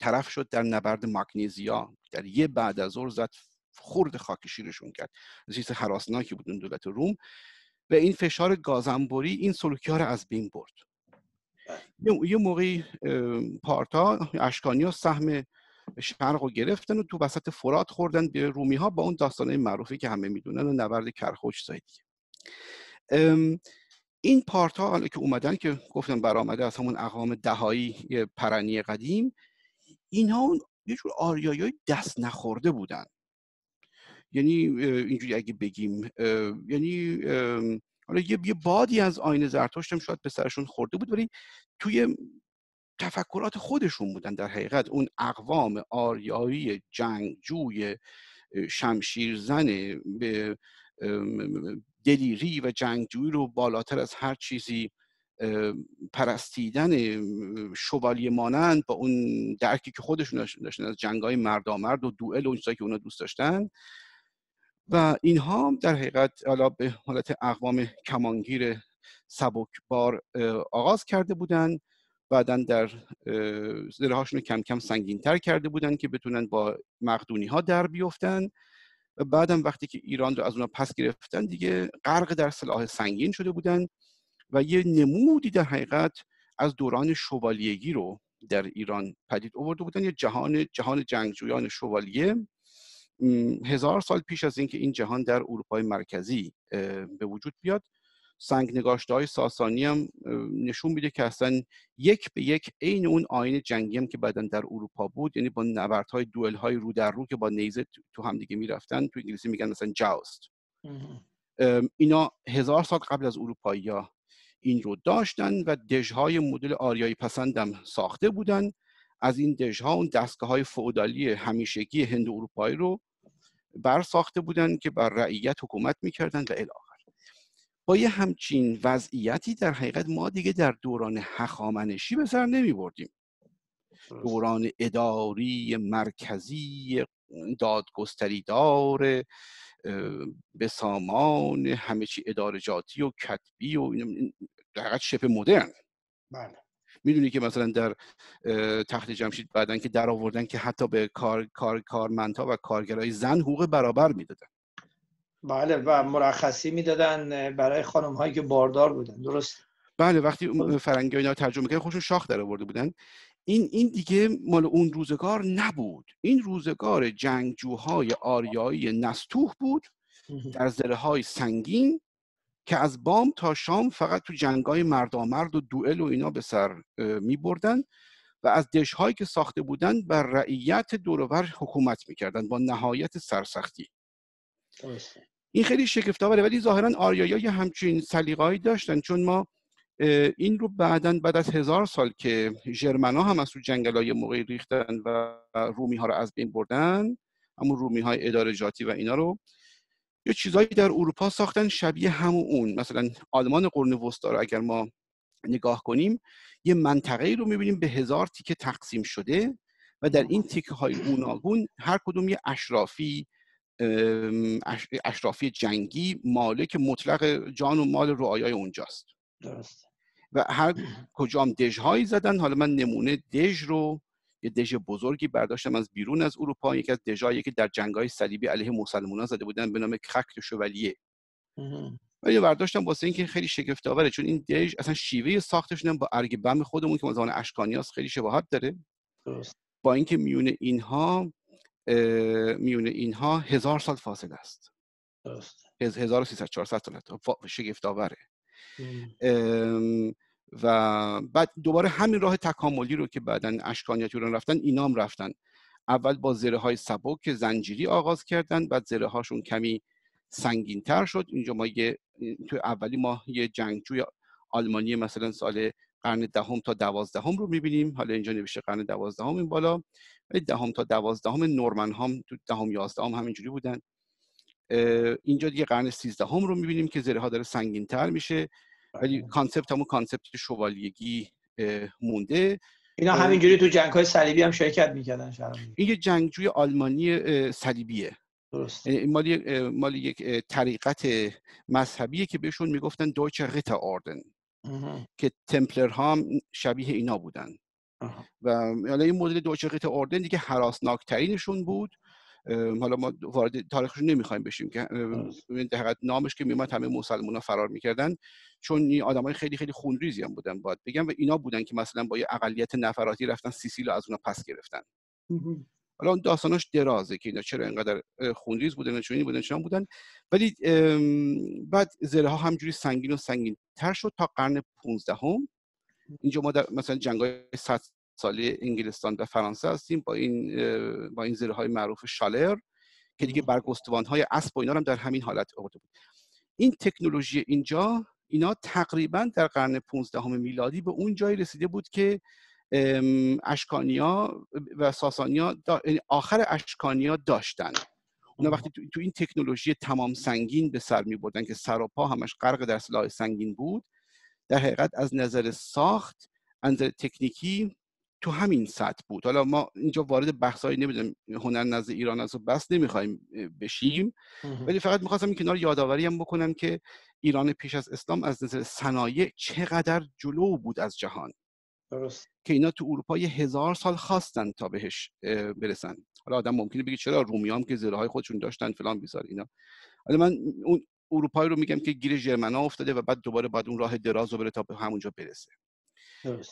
طرف شد در نبرد ماگنیزیا در یه بعد از ظهر زد خورد خاک شیرشون کرد. چیز حراسناکی بود اون دولت روم. و این فشار گازنبوری این سلوکی ها رو از بین برد. یه موقعی پارتا اشکانی ها سهم شرق رو گرفتن و تو وسط فرات خوردن به رومی ها با اون داستانه معروفی که همه می‌دونن و نبرد کرخوش سایدی این پارت ها که اومدن که گفتم برآمده از همون اقوام دهایی پرنی قدیم اینها یه جور آریایی دست نخورده بودن. یعنی اینجوری اگه بگیم یعنی حالا یه بادی از آین زرتشت هم شاید به سرشون خورده بود ولی توی تفکرات خودشون بودن در حقیقت. اون اقوام آریایی جنگجوی شمشیرزن به دلیری و جنگجویی رو بالاتر از هر چیزی پرستیدن شوالیه مانند با اون درکی که خودشون داشتن از جنگای مردامرد و دوئل و چیزایی که اونا دوست داشتن. و اینها در حقیقت حالا به حالت اقوام کمانگیر سبکبار آغاز کرده بودند بعدا در زره هاشون کم کم سنگین تر کرده بودن که بتونن با مقدونی ها در بیفتن. و بعدم وقتی که ایران رو از اونها پس گرفتن دیگه غرق در سلاح سنگین شده بودن و یه نمودی در حقیقت از دوران شوالیگی رو در ایران پدید آورده بودن. یه جهان جهان جنگجویان شوالیه. هزار سال پیش از اینکه این جهان در اروپای مرکزی به وجود بیاد سنگ نگاشته های ساسانی هم نشون میده که اصلا یک به یک عین اون آین جنگی هم که بعدا در اروپا بود یعنی با های دوئل های رو در رو که با نیزه تو هم دیگه می‌رفتن تو انگلیسی میگن مثلا جاوست اینا هزار سال قبل از اروپایی ها این رو داشتن و دژهای مدل آریایی پسندم ساخته بودن. از این دژها اون دستگاه های فعودالی همیشگی هند اروپایی رو بر ساخته بودند که بر رعیت حکومت می‌کردن و الی با یه همچین وضعیتی در حقیقت ما دیگه در دوران هخامنشی به سر نمی بردیم دوران اداری مرکزی دادگستری دار به سامان همه چی ادارجاتی و کتبی و در شبه مدرن. بله. می‌دونی که مثلا در تخت جمشید بعدن که در آوردن که حتی به کار کار کارمندها و کارگرای زن حقوق برابر می‌دادن. بله و مرخصی می‌دادن برای خانم هایی که باردار بودن. درست بله وقتی. فرنگی اینا ترجمه کردن خودشون شاخ در آورده بودن. این این دیگه مال اون روزگار نبود. این روزگار جنگجوهای آریایی نستوه بود. در زره های سنگین. که از بام تا شام فقط تو جنگای مردامرد و دوئل و اینا به سر می بردن و از دشهایی که ساخته بودند بر رعیت دورور حکومت می‌کردند با نهایت سرسختی. این خیلی شگفت‌آوره. ولی ظاهرا آریایی همچین سلیقه‌ای داشتن. چون ما این رو بعدا بعد از هزار سال که ژرمنا هم از تو جنگلای موقعی ریختن و رومی ها رو از بین بردن همون رومی های اداره جاتی و اینا رو یه چیزایی در اروپا ساختن شبیه همون اون. مثلا آلمان قرن وسطا رو اگر ما نگاه کنیم یه منطقه رو می‌بینیم به هزار تیکه تقسیم شده و در این تیکه های گوناگون هر کدوم یه اشرافی اشرافی جنگی مالک مطلق جان و مال رعایای اونجاست. درست و هر کجام دژهایی زدن حالا من نمونه دژ رو یه دژ بزرگی برداشتم از بیرون از اروپا. یکی از دژهایی که در جنگهای صلیبی علیه مسلمانان زده بودن به نام کرکت شولیه و یه برداشتم واسه اینکه خیلی شگفت آوره چون این دژ اصلا شیوه ساختشون با ارگ بم خودمون که زمان اشکانیاس خیلی شباهت داره. با اینکه میونه اینها میونه اینها هزار سال فاصله است. درست. 1300 400 سال شگفت آوره و بعد دوباره همین راه تکاملی رو که بعدا اشکانیت رو رفتن اینام رفتن. اول با زره های سبک زنجیری آغاز کردن بعد زره هاشون کمی سنگین تر شد. اینجا ما یه تو اولی ما یه جنگجوی آلمانی مثلا سال قرن دهم تا دوازدهم رو می‌بینیم. حالا اینجا نوشته قرن دوازدهم این بالا. دهم تا دوازدهم نورمن هم تو دهم یازدهم همینجوری بودن. اینجا دیگه قرن سیزدهم رو می‌بینیم که زره ها داره سنگین تر میشه. ولی بله. concept همون concept شوالیگی مونده. اینا همینجوری تو جنگ های صلیبی هم شرکت می‌کردن این یه جنگجوی آلمانی صلیبیه. درست. مال مال یک طریقت مذهبیه که بهشون می‌گفتن Deutscher Ritterorden که Templar ها هم شبیه اینا بودن. و حالا این مدل Deutscher Ritterorden دیگه هراسناک ترینشون بود. حالا ما وارد تاریخش نمی‌خوایم بشیم که در نامش که میومد همه مسلمان ها فرار می‌کردن چون این های خیلی خیلی خونریزی هم بودن باید بگم و اینا بودن که مثلا با یه اقلیت نفراتی رفتن سیسیل از اونا پس گرفتن. حالا اون داستاناش درازه که اینا چرا اینقدر خونریز بودن چون بودن چون بودن. ولی بعد زره ها همجوری سنگین و سنگین تر شد تا قرن 15 هم. اینجا ما در مثلا جنگ های سالی انگلستان و فرانسه هستیم با این با این زره های معروف شالر که دیگه برگستوان های اسب و اینا هم در همین حالت آورده بود. این تکنولوژی اینجا اینا تقریبا در قرن 15 میلادی به اون جایی رسیده بود که اشکانیا و ساسانیا یعنی آخر اشکانیا داشتن. اونا وقتی تو, این تکنولوژی تمام سنگین به سر می بردن که سر و پا همش غرق در سلاح سنگین بود در حقیقت از نظر ساخت از نظر تکنیکی تو همین سطح بود. حالا ما اینجا وارد بحثایی نمی‌دونم هنر نزد ایران از بس نمی‌خوایم بشیم. ولی فقط می‌خواستم این کنار یادآوری هم بکنم که ایران پیش از اسلام از نظر صنایع چقدر جلو بود از جهان. درست. که اینا تو اروپا یه هزار سال خواستن تا بهش برسن. حالا آدم ممکنه بگه چرا رومی هم که زره های خودشون داشتن فلان بیزار اینا. حالا من اون اروپایی رو میگم که گیر ژرمنا افتاده و بعد دوباره بعد اون راه دراز رو بره تا به همونجا برسه.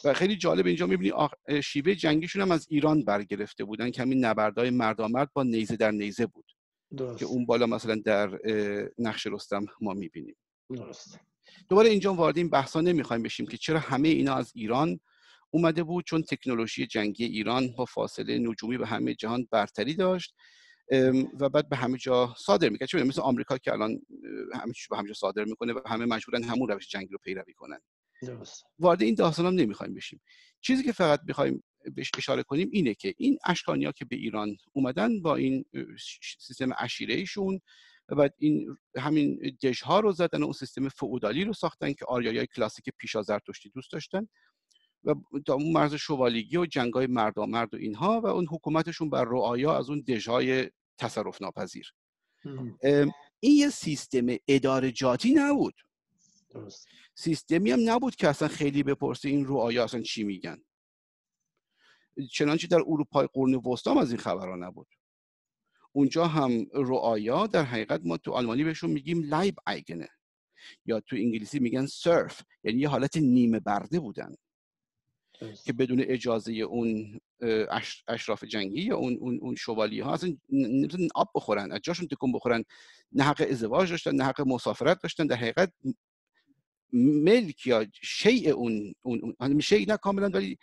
و خیلی جالب اینجا می‌بینی شیوه جنگیشون هم از ایران برگرفته بودن. که همین نبردهای مردآمرد با نیزه در نیزه بود. درست. که اون بالا مثلا در نقش رستم ما می‌بینیم. درست. دوباره اینجا وارد این بحثا نمی‌خوایم بشیم که چرا همه اینا از ایران اومده بود چون تکنولوژی جنگی ایران با فاصله نجومی به همه جهان برتری داشت و بعد به همه جا صادر می‌کنه چون مثل آمریکا که الان همه چیز به همه جا صادر می‌کنه و همه مجبورن همون روش جنگی رو پیروی کنن. درست. وارد این داستان هم نمی‌خوایم بشیم چیزی که فقط می‌خوایم بهش اشاره کنیم اینه که این اشکانیا که به ایران اومدن با این سیستم عشیره ایشون و بعد این همین دژها رو زدن و اون سیستم فئودالی رو ساختن که آریایی کلاسیک پیش از زرتشتی دوست داشتن و تا اون مرز شوالیگی و جنگای مرد و اینها و اون حکومتشون بر رعایا از اون دژهای تصرف ناپذیر این یه سیستم ادارجاتی نبود درست. سیستمی هم نبود که اصلا خیلی بپرسه این رعایا اصلا چی میگن. چنانچه در اروپای قرن وسطا از این خبرها نبود. اونجا هم رعایا در حقیقت ما تو آلمانی بهشون میگیم لایب ایگنه. یا تو انگلیسی میگن سرف یعنی یه حالت نیمه برده بودن. که بدون اجازه اون اشراف جنگی یا اون اون اون شوالی ها اصلا نمی‌تونن آب بخورن از جاشون تکون بخورن. نه حق ازدواج داشتن نه حق مسافرت داشتن. در حقیقت ملک یا شیء اون اون شیء نه کاملا ولی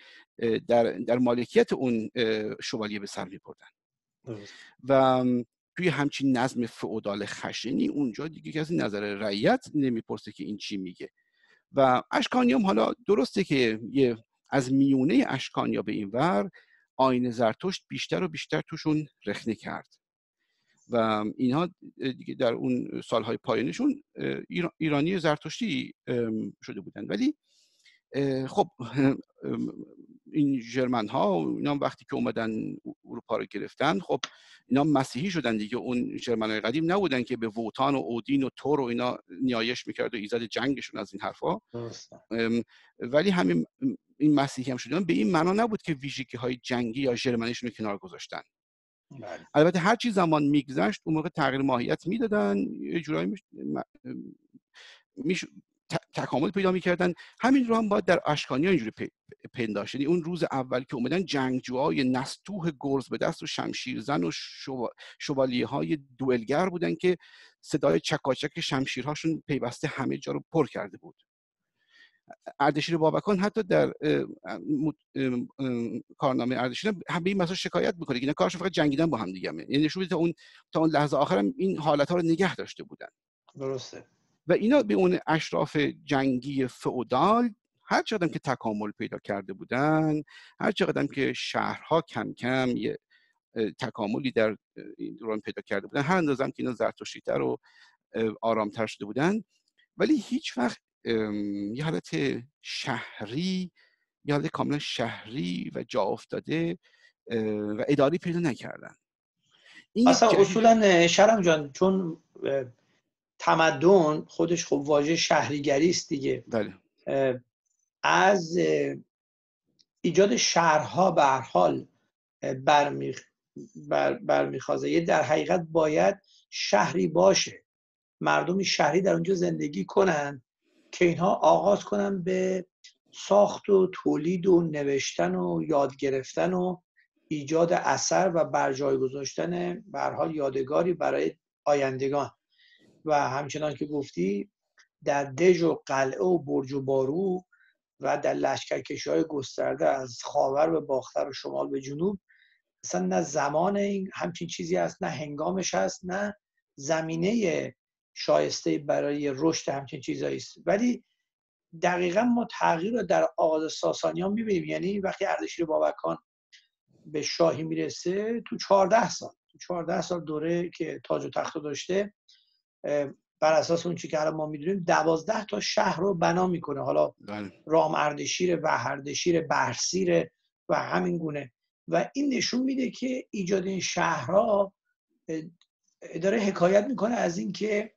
در در مالکیت اون شوالیه به سر میبردن و توی همچین نظم فئودال خشنی اونجا دیگه کسی نظر رعیت نمی‌پرسه که این چی میگه. و اشکانیام حالا درسته که یه از میونه اشکانیا به این ور آین زرتشت بیشتر و بیشتر توشون رخنه کرد. و اینها دیگه در اون سالهای پایانشون ایرانی زرتشتی شده بودن. ولی خب این جرمن ها اینا وقتی که اومدن اروپا رو گرفتن خب اینا مسیحی شدن دیگه. اون جرمن های قدیم نبودن که به ووتان و اودین و تور و اینا نیایش می‌کرد و ایزد جنگشون از این حرفا ولی همین این مسیحی هم شدن. به این معنا نبود که ویژگی های جنگی یا ژرمنیشون رو کنار گذاشتن. بله. البته هر چی زمان میگذشت اون موقع تغییر ماهیت می‌دادن یه جورایی میش... تکامل پیدا می‌کردن. همین رو هم باید در اشکانی اینجوری پنداشت یعنی اون روز اول که اومدن جنگجوهای نستوه گرز به دست و شمشیرزن و شوالیه های دوئلگر بودن که صدای چکاچک شمشیرهاشون پیوسته همه جا رو پر کرده بود. اردشیر بابکان حتی در کارنامه اردشیر هم به این مسئله شکایت می‌کنه. که اینا کارشون فقط جنگیدن با هم دیگه یعنی نشون تا اون تا اون لحظه آخرم این حالت ها رو نگه داشته بودن. درسته. و اینا به اون اشراف جنگی فئودال هر چقدر که تکامل پیدا کرده بودن هر چقدر که شهرها کم کم یه تکاملی در این دوران پیدا کرده بودن هر اندازم که اینا زرتشتیتر و آرامتر شده بودن. ولی هیچ وقت یه حالت شهری یه حالت کاملا شهری و جا افتاده و اداری پیدا نکردن. این اصلا اصولا شرم جان چون تمدن خودش خب واژه شهریگری است دیگه. بله. از ایجاد شهرها به هر حال برمی برمیخوازه. یه در حقیقت باید شهری باشه. مردمی شهری در اونجا زندگی کنن. که اینها آغاز کنن به ساخت و تولید و نوشتن و یاد گرفتن و ایجاد اثر و برجای گذاشتن به حال یادگاری برای آیندگان. و همچنان که گفتی در دژ و قلعه و برج و بارو و در لشکرکشی های گسترده از خاور به باختر و شمال به جنوب اصلا نه زمان این همچین چیزی هست نه هنگامش هست نه زمینه شایسته برای رشد همچین چیزایی است. ولی دقیقا ما تغییر رو در آغاز ساسانیان می‌بینیم. یعنی وقتی اردشیر بابکان به شاهی می‌رسه تو 14 سال تو 14 سال دوره که تاج و تخت داشته بر اساس اون چی که الان ما می‌دونیم دوازده تا شهر رو بنا می‌کنه. حالا بله. رام اردشیر و اردشیر برسیر و همین گونه. و این نشون میده که ایجاد این شهرها داره حکایت می‌کنه از اینکه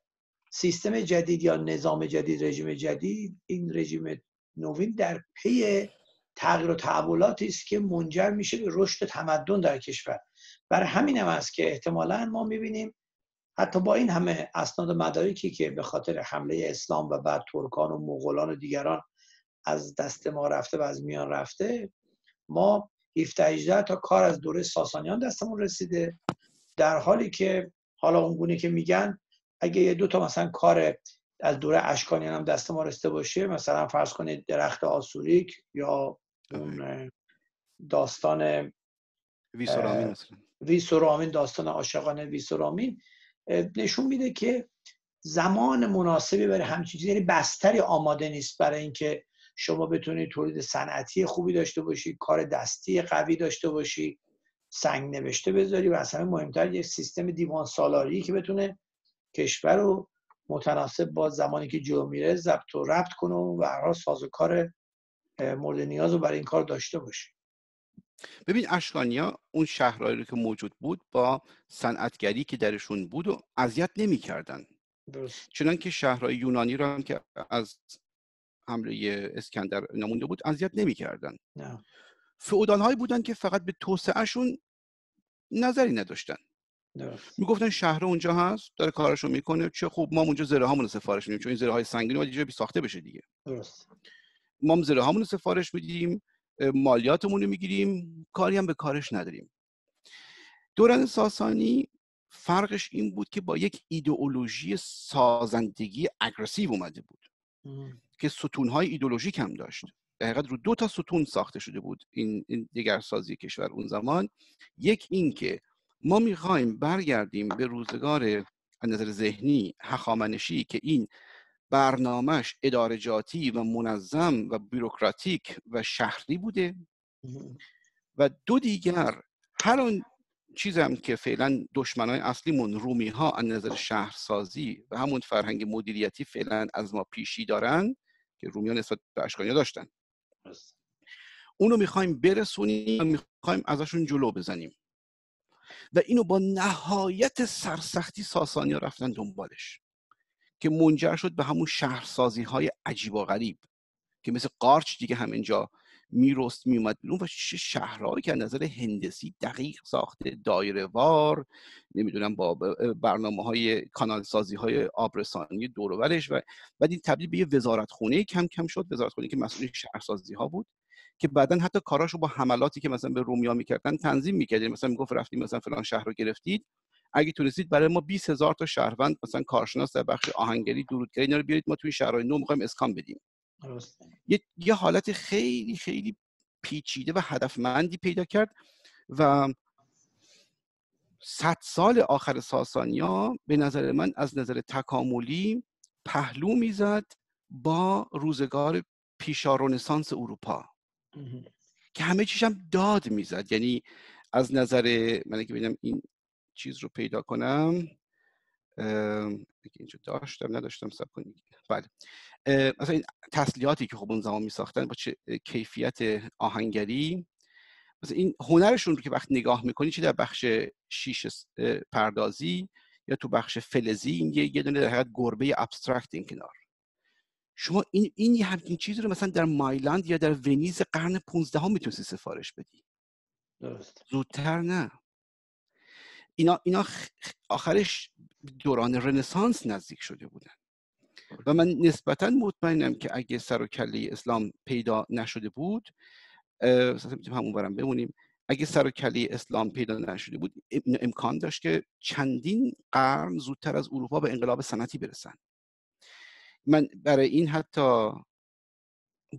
سیستم جدید یا نظام جدید رژیم جدید این رژیم نوین در پی تغییر و تحولاتی است که منجر میشه به رشد تمدن در کشور. برای همین هم است که احتمالا ما می‌بینیم حتی با این همه اسناد مدارکی که به خاطر حمله اسلام و بعد ترکان و مغولان و دیگران از دست ما رفته و از میان رفته ما 17 18 تا کار از دوره ساسانیان دستمون رسیده. در حالی که حالا اونگونه که میگن اگه یه دو تا مثلا کار از دوره اشکانیان هم دست ما رسیده باشه مثلا فرض کنید درخت آسوریک یا اون داستان ویسورامین ویسورامین داستان عاشقانه ویسورامین نشون میده که زمان مناسبی برای همچین چیزی یعنی بستری آماده نیست برای اینکه شما بتونید تولید صنعتی خوبی داشته باشی کار دستی قوی داشته باشی سنگ نوشته بذاری و اصلا مهمتر یک سیستم دیوان سالاری که بتونه کشور رو متناسب با زمانی که جو میره ضبط و ربط کنه و هر ساز و کار مورد نیاز رو برای این کار داشته باشه ببین اشکانیا اون شهرهایی رو که موجود بود با صنعتگری که درشون بود و اذیت نمی‌کردن. چنان که شهرهای یونانی رو هم که از حمله اسکندر نمونده بود اذیت نمی‌کردن. فئودال هایی بودن که فقط به توسعهشون نظری نداشتن. می‌گفتن شهر اونجا هست داره کارشو می‌کنه. چه خوب ما اونجا زره هامون سفارش میدیم چون این زره های سنگینی باید اینجا ساخته بشه دیگه. درست. ما زره هامون سفارش میدیم مالیاتمون رو می‌گیریم کاری هم به کارش نداریم. دوران ساسانی فرقش این بود که با یک ایدئولوژی سازندگی اگرسیو اومده بود. که ستونهای ایدئولوژیک هم داشت. در حقیقت رو دو تا ستون ساخته شده بود این, این سازی کشور اون زمان. یک این که ما می‌خوایم برگردیم به روزگار از نظر ذهنی هخامنشی که این برنامهش ادارجاتی و منظم و بیروکراتیک و شهری بوده و دو دیگر هر اون چیزم که فعلا دشمنای اصلیمون رومی ها از نظر شهرسازی و همون فرهنگ مدیریتی فعلا از ما پیشی دارن که رومی ها نسبت به اشکانیا داشتن. اونو می‌خوایم برسونیم و می‌خوایم ازشون جلو بزنیم. و اینو با نهایت سرسختی ساسانی ها رفتن دنبالش که منجر شد به همون شهرسازی های عجیب و غریب که مثل قارچ دیگه همینجا میرست میومد بیرون و شهرهایی که از نظر هندسی دقیق ساخته دایره وار نمی‌دونم با برنامه های کانال سازی های آبرسانی دورورش و بعد این تبدیل به یه وزارت خونه کم کم شد وزارت خونه که مسئول شهرسازی ها بود. که بعدا حتی کاراشو با حملاتی که مثلا به رومیا می‌کردن تنظیم می‌کردیم مثلا می‌گفت رفتیم مثلا فلان شهر رو گرفتید. اگه تونستید برای ما 20 هزار تا شهروند مثلا کارشناس در بخش آهنگری درودگری اینا رو بیارید ما توی شهرهای نو می‌خوایم اسکان بدیم. یه،, یه حالت خیلی خیلی پیچیده و هدفمندی پیدا کرد و صد سال آخر ساسانیا به نظر من از نظر تکاملی پهلو می‌زد با روزگار پیشا رنسانس اروپا. که همه چیش هم داد می‌زد. یعنی از نظر من که ببینم این چیز رو پیدا کنم اینجا داشتم نداشتم سب کنید. بله. مثلا این تسلیحاتی که خب اون زمان می ساختن با چه کیفیت آهنگری مثلا این هنرشون رو که وقت نگاه می‌کنی چه در بخش شیش پردازی یا تو بخش فلزی این یه, دونه در حقیقت گربه ابسترکت این کنار. شما این این همچین چیزی رو مثلا در مایلند یا در ونیز قرن 15 هم می‌تونستی سفارش بدی. درست زودتر نه. اینا اینا آخرش دوران رنسانس نزدیک شده بودن. و من نسبتا مطمئنم که اگه سر و کله اسلام پیدا نشده بود همون برم بمونیم. اگه سر و کله اسلام پیدا نشده بود امکان داشت که چندین قرن زودتر از اروپا به انقلاب سنتی برسن. من برای این حتی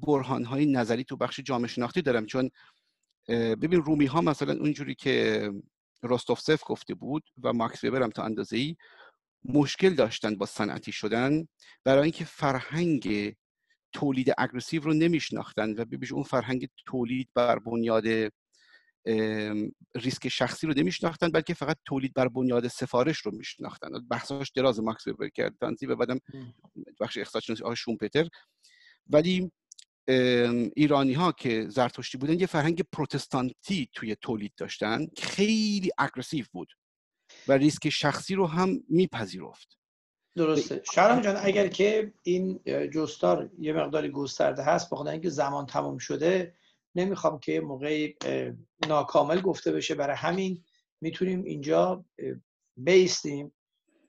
برهان های نظری تو بخش جامعه شناختی دارم. چون ببین رومی ها مثلا اونجوری که روستوفسف گفته بود و ماکس وبر هم تا اندازه ای مشکل داشتن با صنعتی شدن برای اینکه فرهنگ تولید اگریسیو رو نمیشناختن و ببینید اون فرهنگ تولید بر بنیاد ریسک شخصی رو نمیشناختن بلکه فقط تولید بر بنیاد سفارش رو میشناختن. بحثاش دراز ماکس وبر کرد. و بعدم بخش اقتصاد شناسی آقای شومپتر. ولی ایرانی ها که زرتشتی بودن یه فرهنگ پروتستانتی توی تولید داشتن. خیلی اگریسیو بود و ریسک شخصی رو هم میپذیرفت. درسته. شهرام جان اگر که این جستار یه مقداری گسترده هست بخاطر اینکه زمان تمام شده نمی‌خوام که موقعی ناکامل گفته بشه برای همین می‌تونیم اینجا بیستیم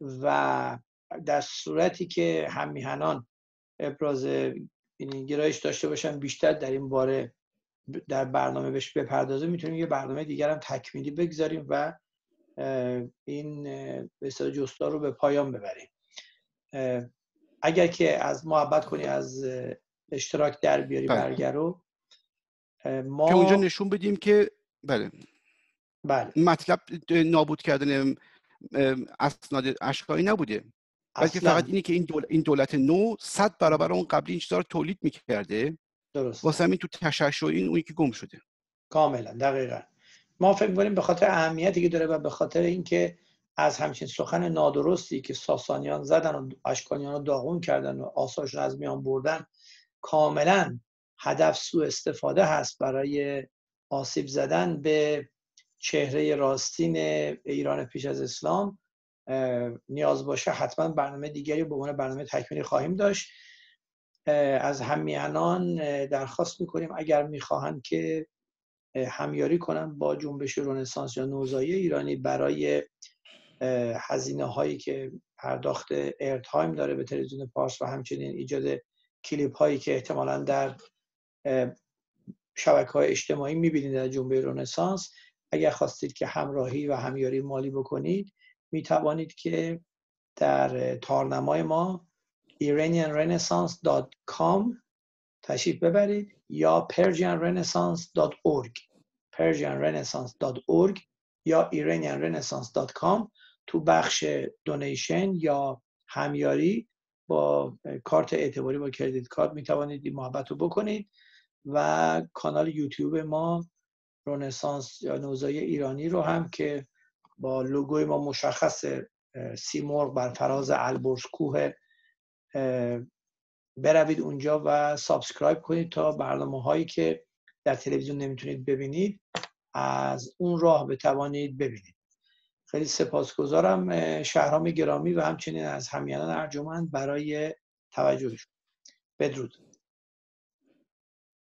و در صورتی که هم میهنان ابراز گرایش داشته باشن بیشتر در این باره در برنامه بهش بپردازه می‌تونیم یه برنامه دیگر هم تکمیلی بگذاریم و این به جستار رو به پایان ببریم اگر که از محبت کنی از اشتراک در بیاری بله. برگر رو ما که اونجا نشون بدیم که بله. بله. مطلب نابود کردن اسناد اشکایی نبوده. بلکه فقط اینی که این, دولت, این دولت نو صد برابر اون قبلی این چیزا رو تولید می‌کرده. درست واسه همین تو تشعشع این اون که گم شده. کاملا دقیقا. ما فکر می‌کنیم به خاطر اهمیتی که داره و به خاطر اینکه از همچین سخن نادرستی که ساسانیان زدن و اشکانیان رو داغون کردن و رو از میان بردن کاملا هدف سوء استفاده هست برای آسیب زدن به چهره راستین ایران پیش از اسلام. نیاز باشه حتما برنامه دیگری به عنوان برنامه تکمیلی خواهیم داشت. از هم‌میهنان درخواست می‌کنیم اگر می‌خواهند که همیاری کنند با جنبش رنسانس یا نوزایی ایرانی برای هزینه هایی که پرداخت airtime داره به تلویزیون پارس و همچنین ایجاد کلیپ هایی که احتمالا در شبکه های اجتماعی می‌بینید در جنبه رنسانس. اگر خواستید که همراهی و همیاری مالی بکنید می توانید که در تارنمای ما iranianrenaissance.com تشریف ببرید یا persianrenaissance.org persianrenaissance.org یا iranianrenaissance.com تو بخش donation یا همیاری با کارت اعتباری با credit card می توانید این محبت رو بکنید. و کانال یوتیوب ما رنسانس یا نوزایی ایرانی رو هم که با لوگوی ما مشخص سیمرغ بر فراز البرز کوه بروید اونجا و subscribe کنید تا برنامه هایی که در تلویزیون نمی‌تونید ببینید از اون راه بتوانید ببینید. خیلی سپاسگزارم شهرام گرامی و همچنین از همیانان ارجمند برای توجهشون. بدرود.